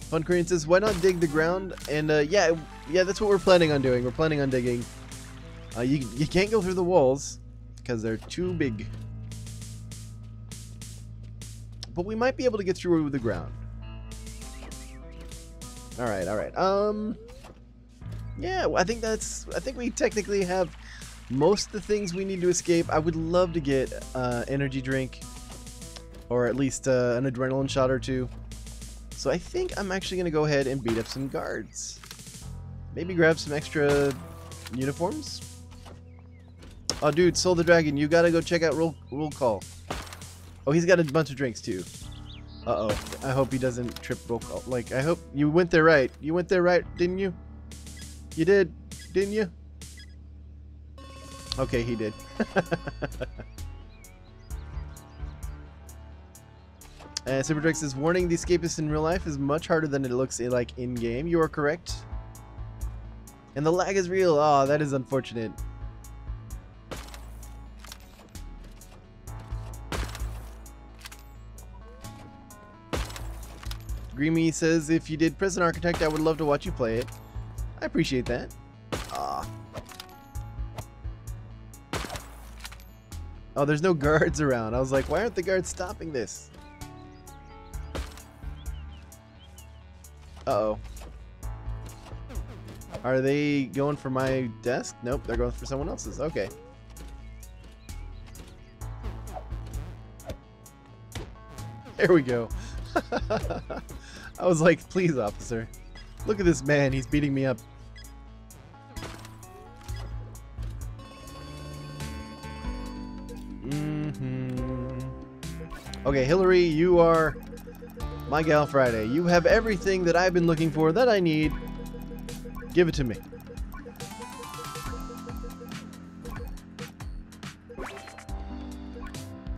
Fun Korean says, why not dig the ground? And uh, yeah, yeah, that's what we're planning on doing. We're planning on digging. Uh, you, you can't go through the walls because they're too big. But we might be able to get through the ground. Alright, alright. Um, yeah, I think that's, I think we technically have most of the things we need to escape. I would love to get uh, energy drink or at least uh, an adrenaline shot or two. So I think I'm actually going to go ahead and beat up some guards. Maybe grab some extra uniforms? Oh, dude, Soul the Dragon, you gotta go check out Roll, roll Call. Oh, he's got a bunch of drinks, too. Uh-oh. I hope he doesn't trip Roll Call. Like, I hope you went there right. You went there right, didn't you? You did, didn't you? Okay, he did. Uh, Superdrex says, warning, the escapist in real life is much harder than it looks like in-game. You are correct. And the lag is real. Oh, that is unfortunate. Greamy says, if you did Prison Architect, I would love to watch you play it. I appreciate that. Ah. Oh, Oh, there's no guards around. I was like, why aren't the guards stopping this? Uh-oh. Are they going for my desk? Nope, they're going for someone else's. Okay. There we go. I was like, please, officer. Look at this man. He's beating me up. Okay, Hillary, you are my gal Friday, you have everything that I've been looking for that I need. Give it to me.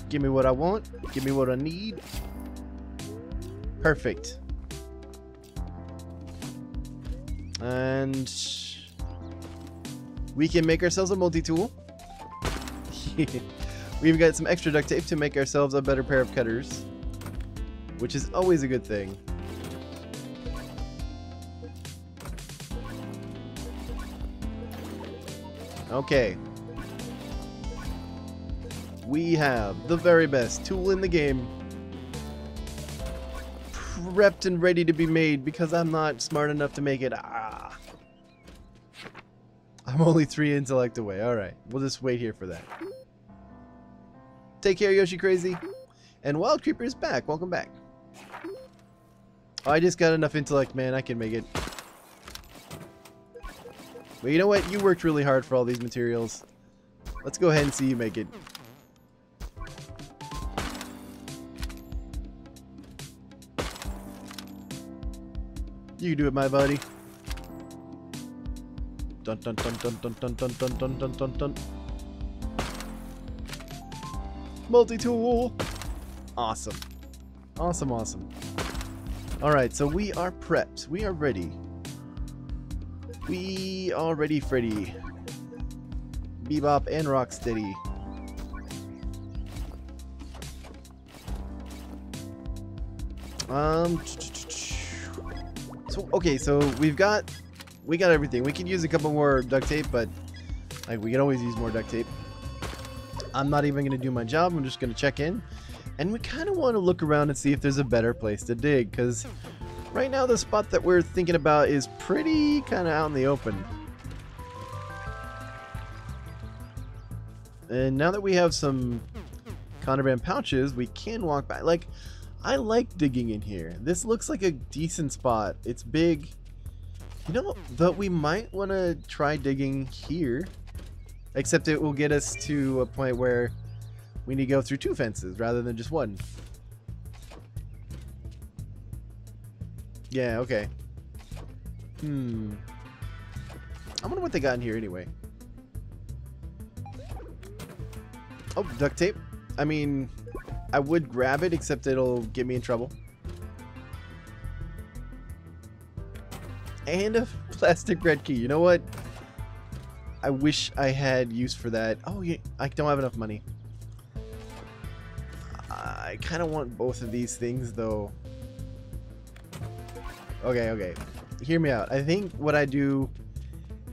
Give me what I want. Give me what I need. Perfect. And we can make ourselves a multi-tool. We've got some extra duct tape to make ourselves a better pair of cutters which is always a good thing. Okay. We have the very best tool in the game. Prepped and ready to be made because I'm not smart enough to make it. Ah. I'm only three intellect away. Alright, we'll just wait here for that. Take care, Yoshi Crazy. And Wild Creeper is back. Welcome back. I just got enough intellect, man. I can make it. But you know what? You worked really hard for all these materials. Let's go ahead and see you make it. You can do it, my buddy. Dun dun dun dun dun dun dun dun dun dun dun. Multi-tool. Awesome. Awesome, awesome. Alright, so we are prepped. We are ready. We are ready, Freddy. Bebop and Rocksteady. Um. So okay, so we've got we got everything. We can use a couple more duct tape, but like we can always use more duct tape. I'm not even gonna do my job. I'm just gonna check in and we kind of want to look around and see if there's a better place to dig, because right now the spot that we're thinking about is pretty kind of out in the open. And now that we have some contraband pouches, we can walk back. Like, I like digging in here. This looks like a decent spot. It's big. You know, but we might want to try digging here. Except it will get us to a point where we need to go through two fences rather than just one. Yeah, okay. Hmm. I wonder what they got in here anyway. Oh, duct tape. I mean, I would grab it, except it'll get me in trouble. And a plastic red key. You know what? I wish I had use for that. Oh, yeah, I don't have enough money. I kind of want both of these things, though. Okay, okay. Hear me out. I think what I do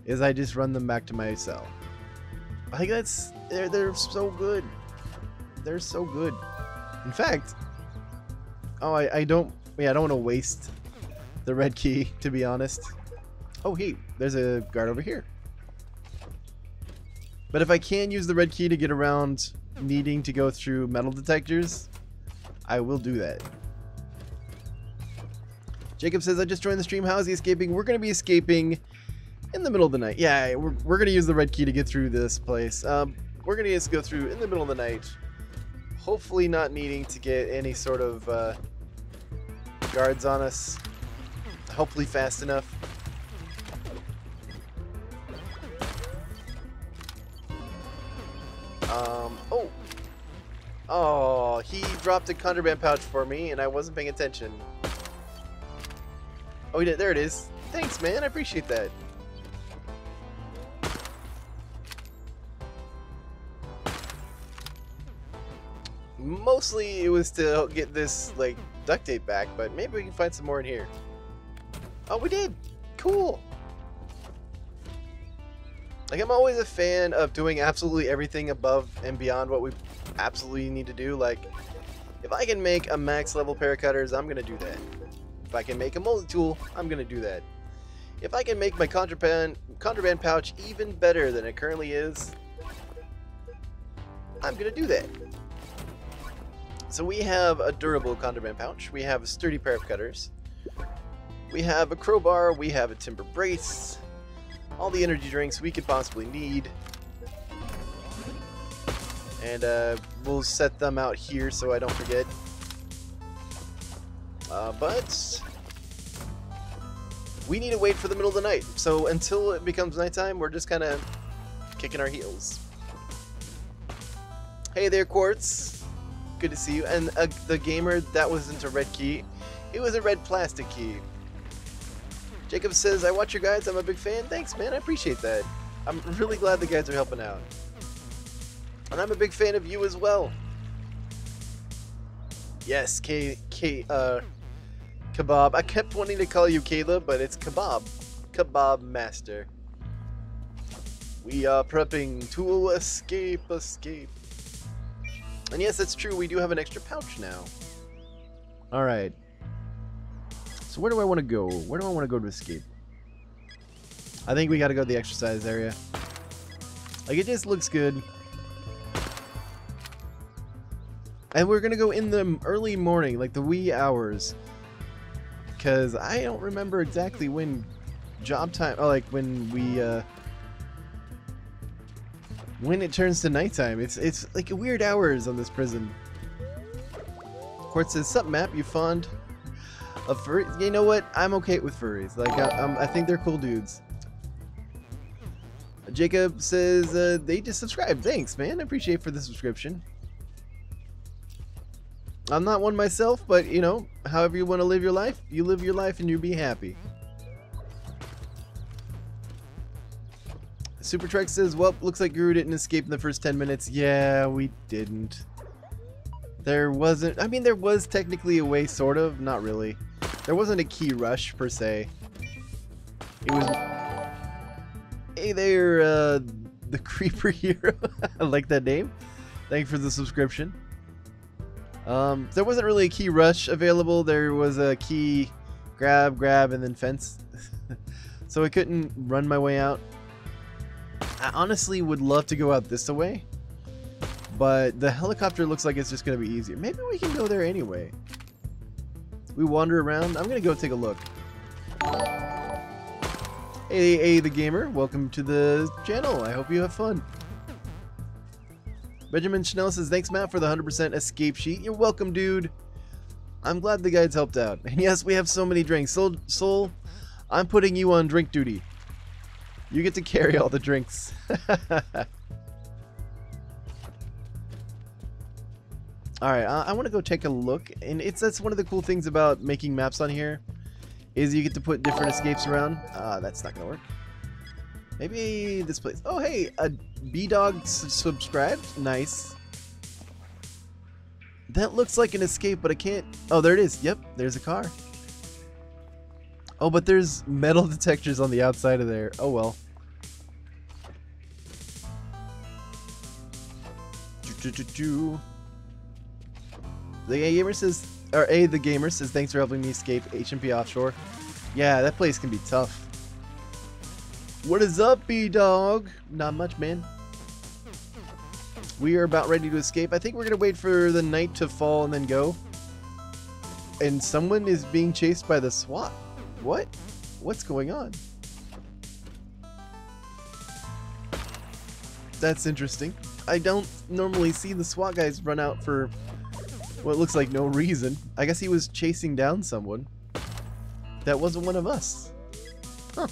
is I just run them back to my cell. I think that's... They're, they're so good. They're so good. In fact... Oh, I, I don't... Yeah, I don't want to waste the red key, to be honest. Oh, hey, there's a guard over here. But if I can use the red key to get around needing to go through metal detectors, I will do that. Jacob says, I just joined the stream. How is he escaping? We're going to be escaping in the middle of the night. Yeah, we're, we're going to use the red key to get through this place. Um, we're going to just go through in the middle of the night. Hopefully not needing to get any sort of uh, guards on us. Hopefully fast enough. Um, oh. Oh, he dropped a contraband pouch for me and I wasn't paying attention. Oh, he did. There it is. Thanks, man. I appreciate that. Mostly it was to get this, like, duct tape back, but maybe we can find some more in here. Oh, we did! Cool! Like, I'm always a fan of doing absolutely everything above and beyond what we absolutely need to do. Like, if I can make a max level pair of cutters, I'm gonna do that. If I can make a multi-tool, I'm gonna do that. If I can make my contraband, contraband pouch even better than it currently is, I'm gonna do that. So we have a durable contraband pouch, we have a sturdy pair of cutters, we have a crowbar, we have a timber brace, all the energy drinks we could possibly need. And uh, we'll set them out here so I don't forget. Uh, but we need to wait for the middle of the night. So until it becomes nighttime, we're just kind of kicking our heels. Hey there, Quartz. Good to see you. And uh, the gamer, that wasn't a red key. It was a red plastic key. Jacob says, I watch your guys, I'm a big fan. Thanks, man, I appreciate that. I'm really glad the guys are helping out. And I'm a big fan of you as well. Yes, K, K, uh, Kebab. I kept wanting to call you Caleb, but it's Kebab. Kebab Master. We are prepping to escape, escape. And yes, that's true, we do have an extra pouch now. Alright. So where do I want to go? Where do I want to go to escape? I think we got to go to the exercise area. Like, it just looks good. And we're going to go in the early morning, like the wee hours. Because I don't remember exactly when job time, oh, like when we, uh, when it turns to nighttime. It's, it's like weird hours on this prison. Court says, Sup, map, you fond of furry. You know what? I'm okay with furries. Like, I, I think they're cool dudes. Jacob says uh, they just subscribed. Thanks, man. I appreciate for the subscription. I'm not one myself, but you know, however you want to live your life, you live your life and you be happy. Super Trek says, well, looks like Guru didn't escape in the first 10 minutes. Yeah, we didn't. There wasn't, I mean, there was technically a way, sort of, not really. There wasn't a key rush, per se. It was... Hey there, uh, the Creeper Hero. I like that name. Thank you for the subscription. Um, there wasn't really a key rush available. There was a key grab, grab, and then fence. so I couldn't run my way out. I honestly would love to go out this way. But the helicopter looks like it's just going to be easier. Maybe we can go there anyway. We wander around. I'm to go take a look. Hey, hey, the gamer. Welcome to the channel. I hope you have fun. Benjamin Chanel says, thanks, Matt, for the 100% escape sheet. You're welcome, dude. I'm glad the guides helped out. And yes, we have so many drinks. Soul, Soul, I'm putting you on drink duty. You get to carry all the drinks. Alright, uh, I want to go take a look. And it's that's one of the cool things about making maps on here. Is you get to put different escapes around. Uh, that's not to work. Maybe this place. Oh, hey, a B-Dog subscribed. Nice. That looks like an escape, but I can't... Oh, there it is. Yep, there's a car. Oh, but there's metal detectors on the outside of there. Oh, well. The gamer says, or A, the gamer says, thanks for helping me escape HMP Offshore. Yeah, that place can be tough. What is up, B-Dog? Not much, man. We are about ready to escape. I think we're going to wait for the night to fall and then go. And someone is being chased by the SWAT. What? What's going on? That's interesting. I don't normally see the SWAT guys run out for what looks like no reason. I guess he was chasing down someone. That wasn't one of us. Huh.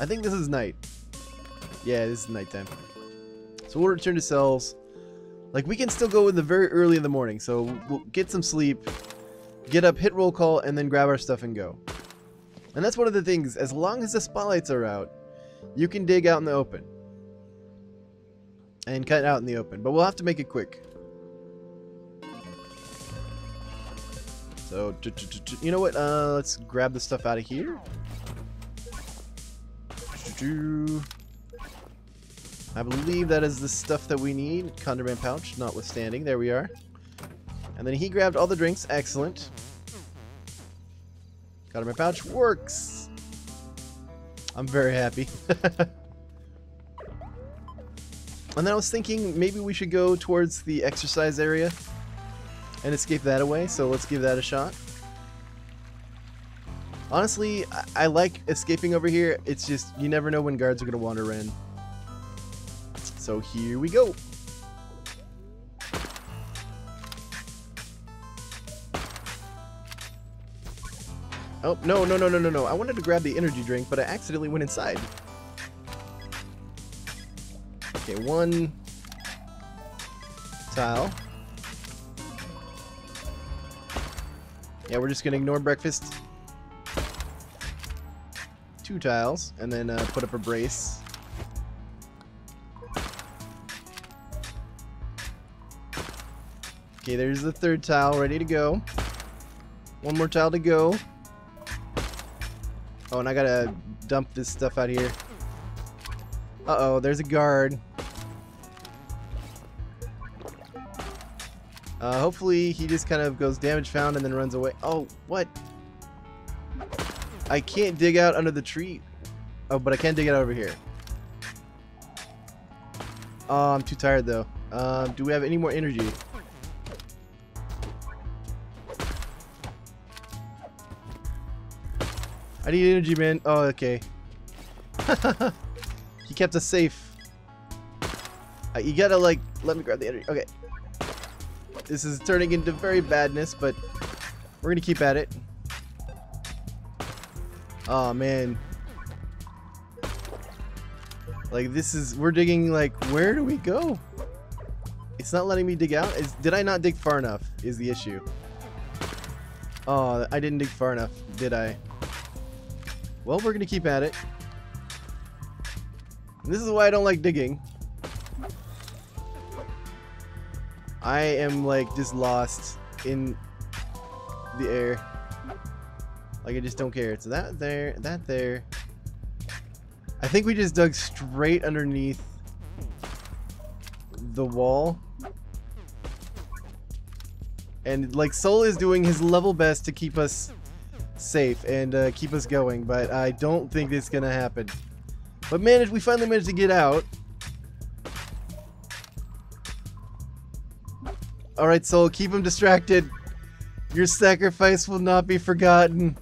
I think this is night. Yeah, this is nighttime. So we'll return to cells. Like, we can still go in the very early in the morning, so we'll get some sleep, get up, hit roll call, and then grab our stuff and go. And that's one of the things, as long as the spotlights are out, you can dig out in the open. And cut it out in the open, but we'll have to make it quick. So, you know what, uh, let's grab the stuff out of here. I believe that is the stuff that we need. Contraband pouch, notwithstanding. There we are. And then he grabbed all the drinks. Excellent. Contraband pouch works. I'm very happy. and then I was thinking maybe we should go towards the exercise area and escape that away. So let's give that a shot. Honestly, I, I like escaping over here. It's just, you never know when guards are going to wander in. So here we go. Oh, no, no, no, no, no, no. I wanted to grab the energy drink, but I accidentally went inside. Okay, one tile. Yeah, we're just to ignore breakfast. Two tiles, and then uh, put up a brace. Okay, there's the third tile ready to go. One more tile to go. Oh, and I gotta dump this stuff out here. Uh-oh, there's a guard. Uh, hopefully he just kind of goes damage found and then runs away. Oh, what? I can't dig out under the tree. Oh, but I can dig it over here. Oh, I'm too tired though. Um, do we have any more energy? I need energy, man. Oh, okay. he kept us safe. Uh, you gotta, like, let me grab the energy. Okay. This is turning into very badness, but we're gonna keep at it. Oh, man. Like, this is... We're digging, like, where do we go? It's not letting me dig out? Is, did I not dig far enough, is the issue. Oh, I didn't dig far enough, did I? Well, we're gonna keep at it. This is why I don't like digging. I am like just lost in the air. Like I just don't care. It's that there, that there. I think we just dug straight underneath the wall. And like Soul is doing his level best to keep us safe and uh, keep us going, but I don't think it's gonna happen. But managed, we finally managed to get out. Alright, Soul, keep him distracted. Your sacrifice will not be forgotten.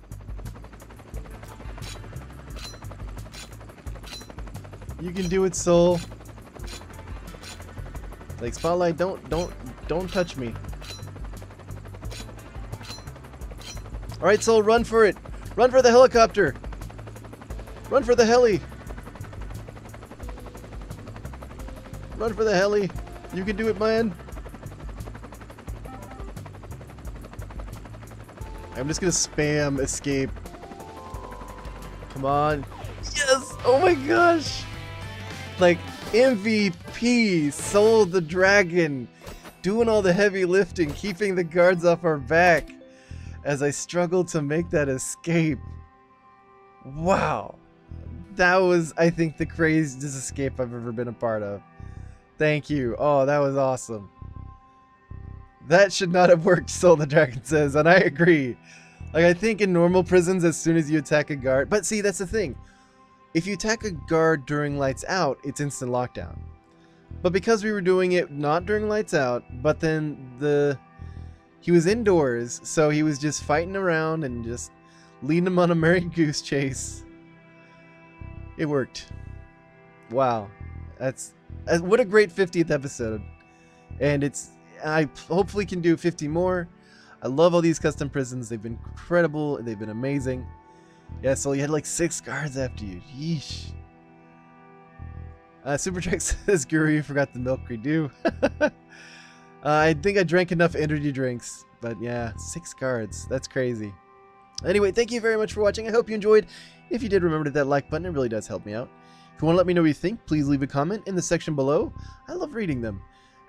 You can do it, Soul. Like Spotlight, don't don't don't touch me. Alright, Soul, run for it. Run for the helicopter. Run for the heli. Run for the heli. You can do it, man. I'm just gonna spam escape. Come on. Yes! Oh my gosh! Like, MVP, Soul the Dragon, doing all the heavy lifting, keeping the guards off our back as I struggle to make that escape. Wow. That was, I think, the craziest escape I've ever been a part of. Thank you. Oh, that was awesome. That should not have worked, Soul the Dragon says, and I agree. Like, I think in normal prisons, as soon as you attack a guard... But see, that's the thing. If you attack a guard during lights out, it's instant lockdown. But because we were doing it not during lights out, but then the... He was indoors, so he was just fighting around and just leading him on a merry goose chase. It worked. Wow. That's... Uh, what a great 50th episode. And it's... I hopefully can do 50 more. I love all these custom prisons. They've been incredible. They've been amazing. Yeah, so you had like six guards after you. Yeesh. Uh, Supertrack says, Guru, you forgot the milk we do. uh, I think I drank enough energy drinks. But yeah, six guards. That's crazy. Anyway, thank you very much for watching. I hope you enjoyed. If you did, remember to hit that like button. It really does help me out. If you want to let me know what you think, please leave a comment in the section below. I love reading them.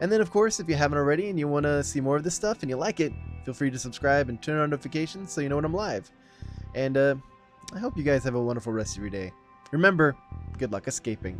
And then, of course, if you haven't already and you want to see more of this stuff and you like it, feel free to subscribe and turn on notifications so you know when I'm live. And uh, I hope you guys have a wonderful rest of your day. Remember, good luck escaping.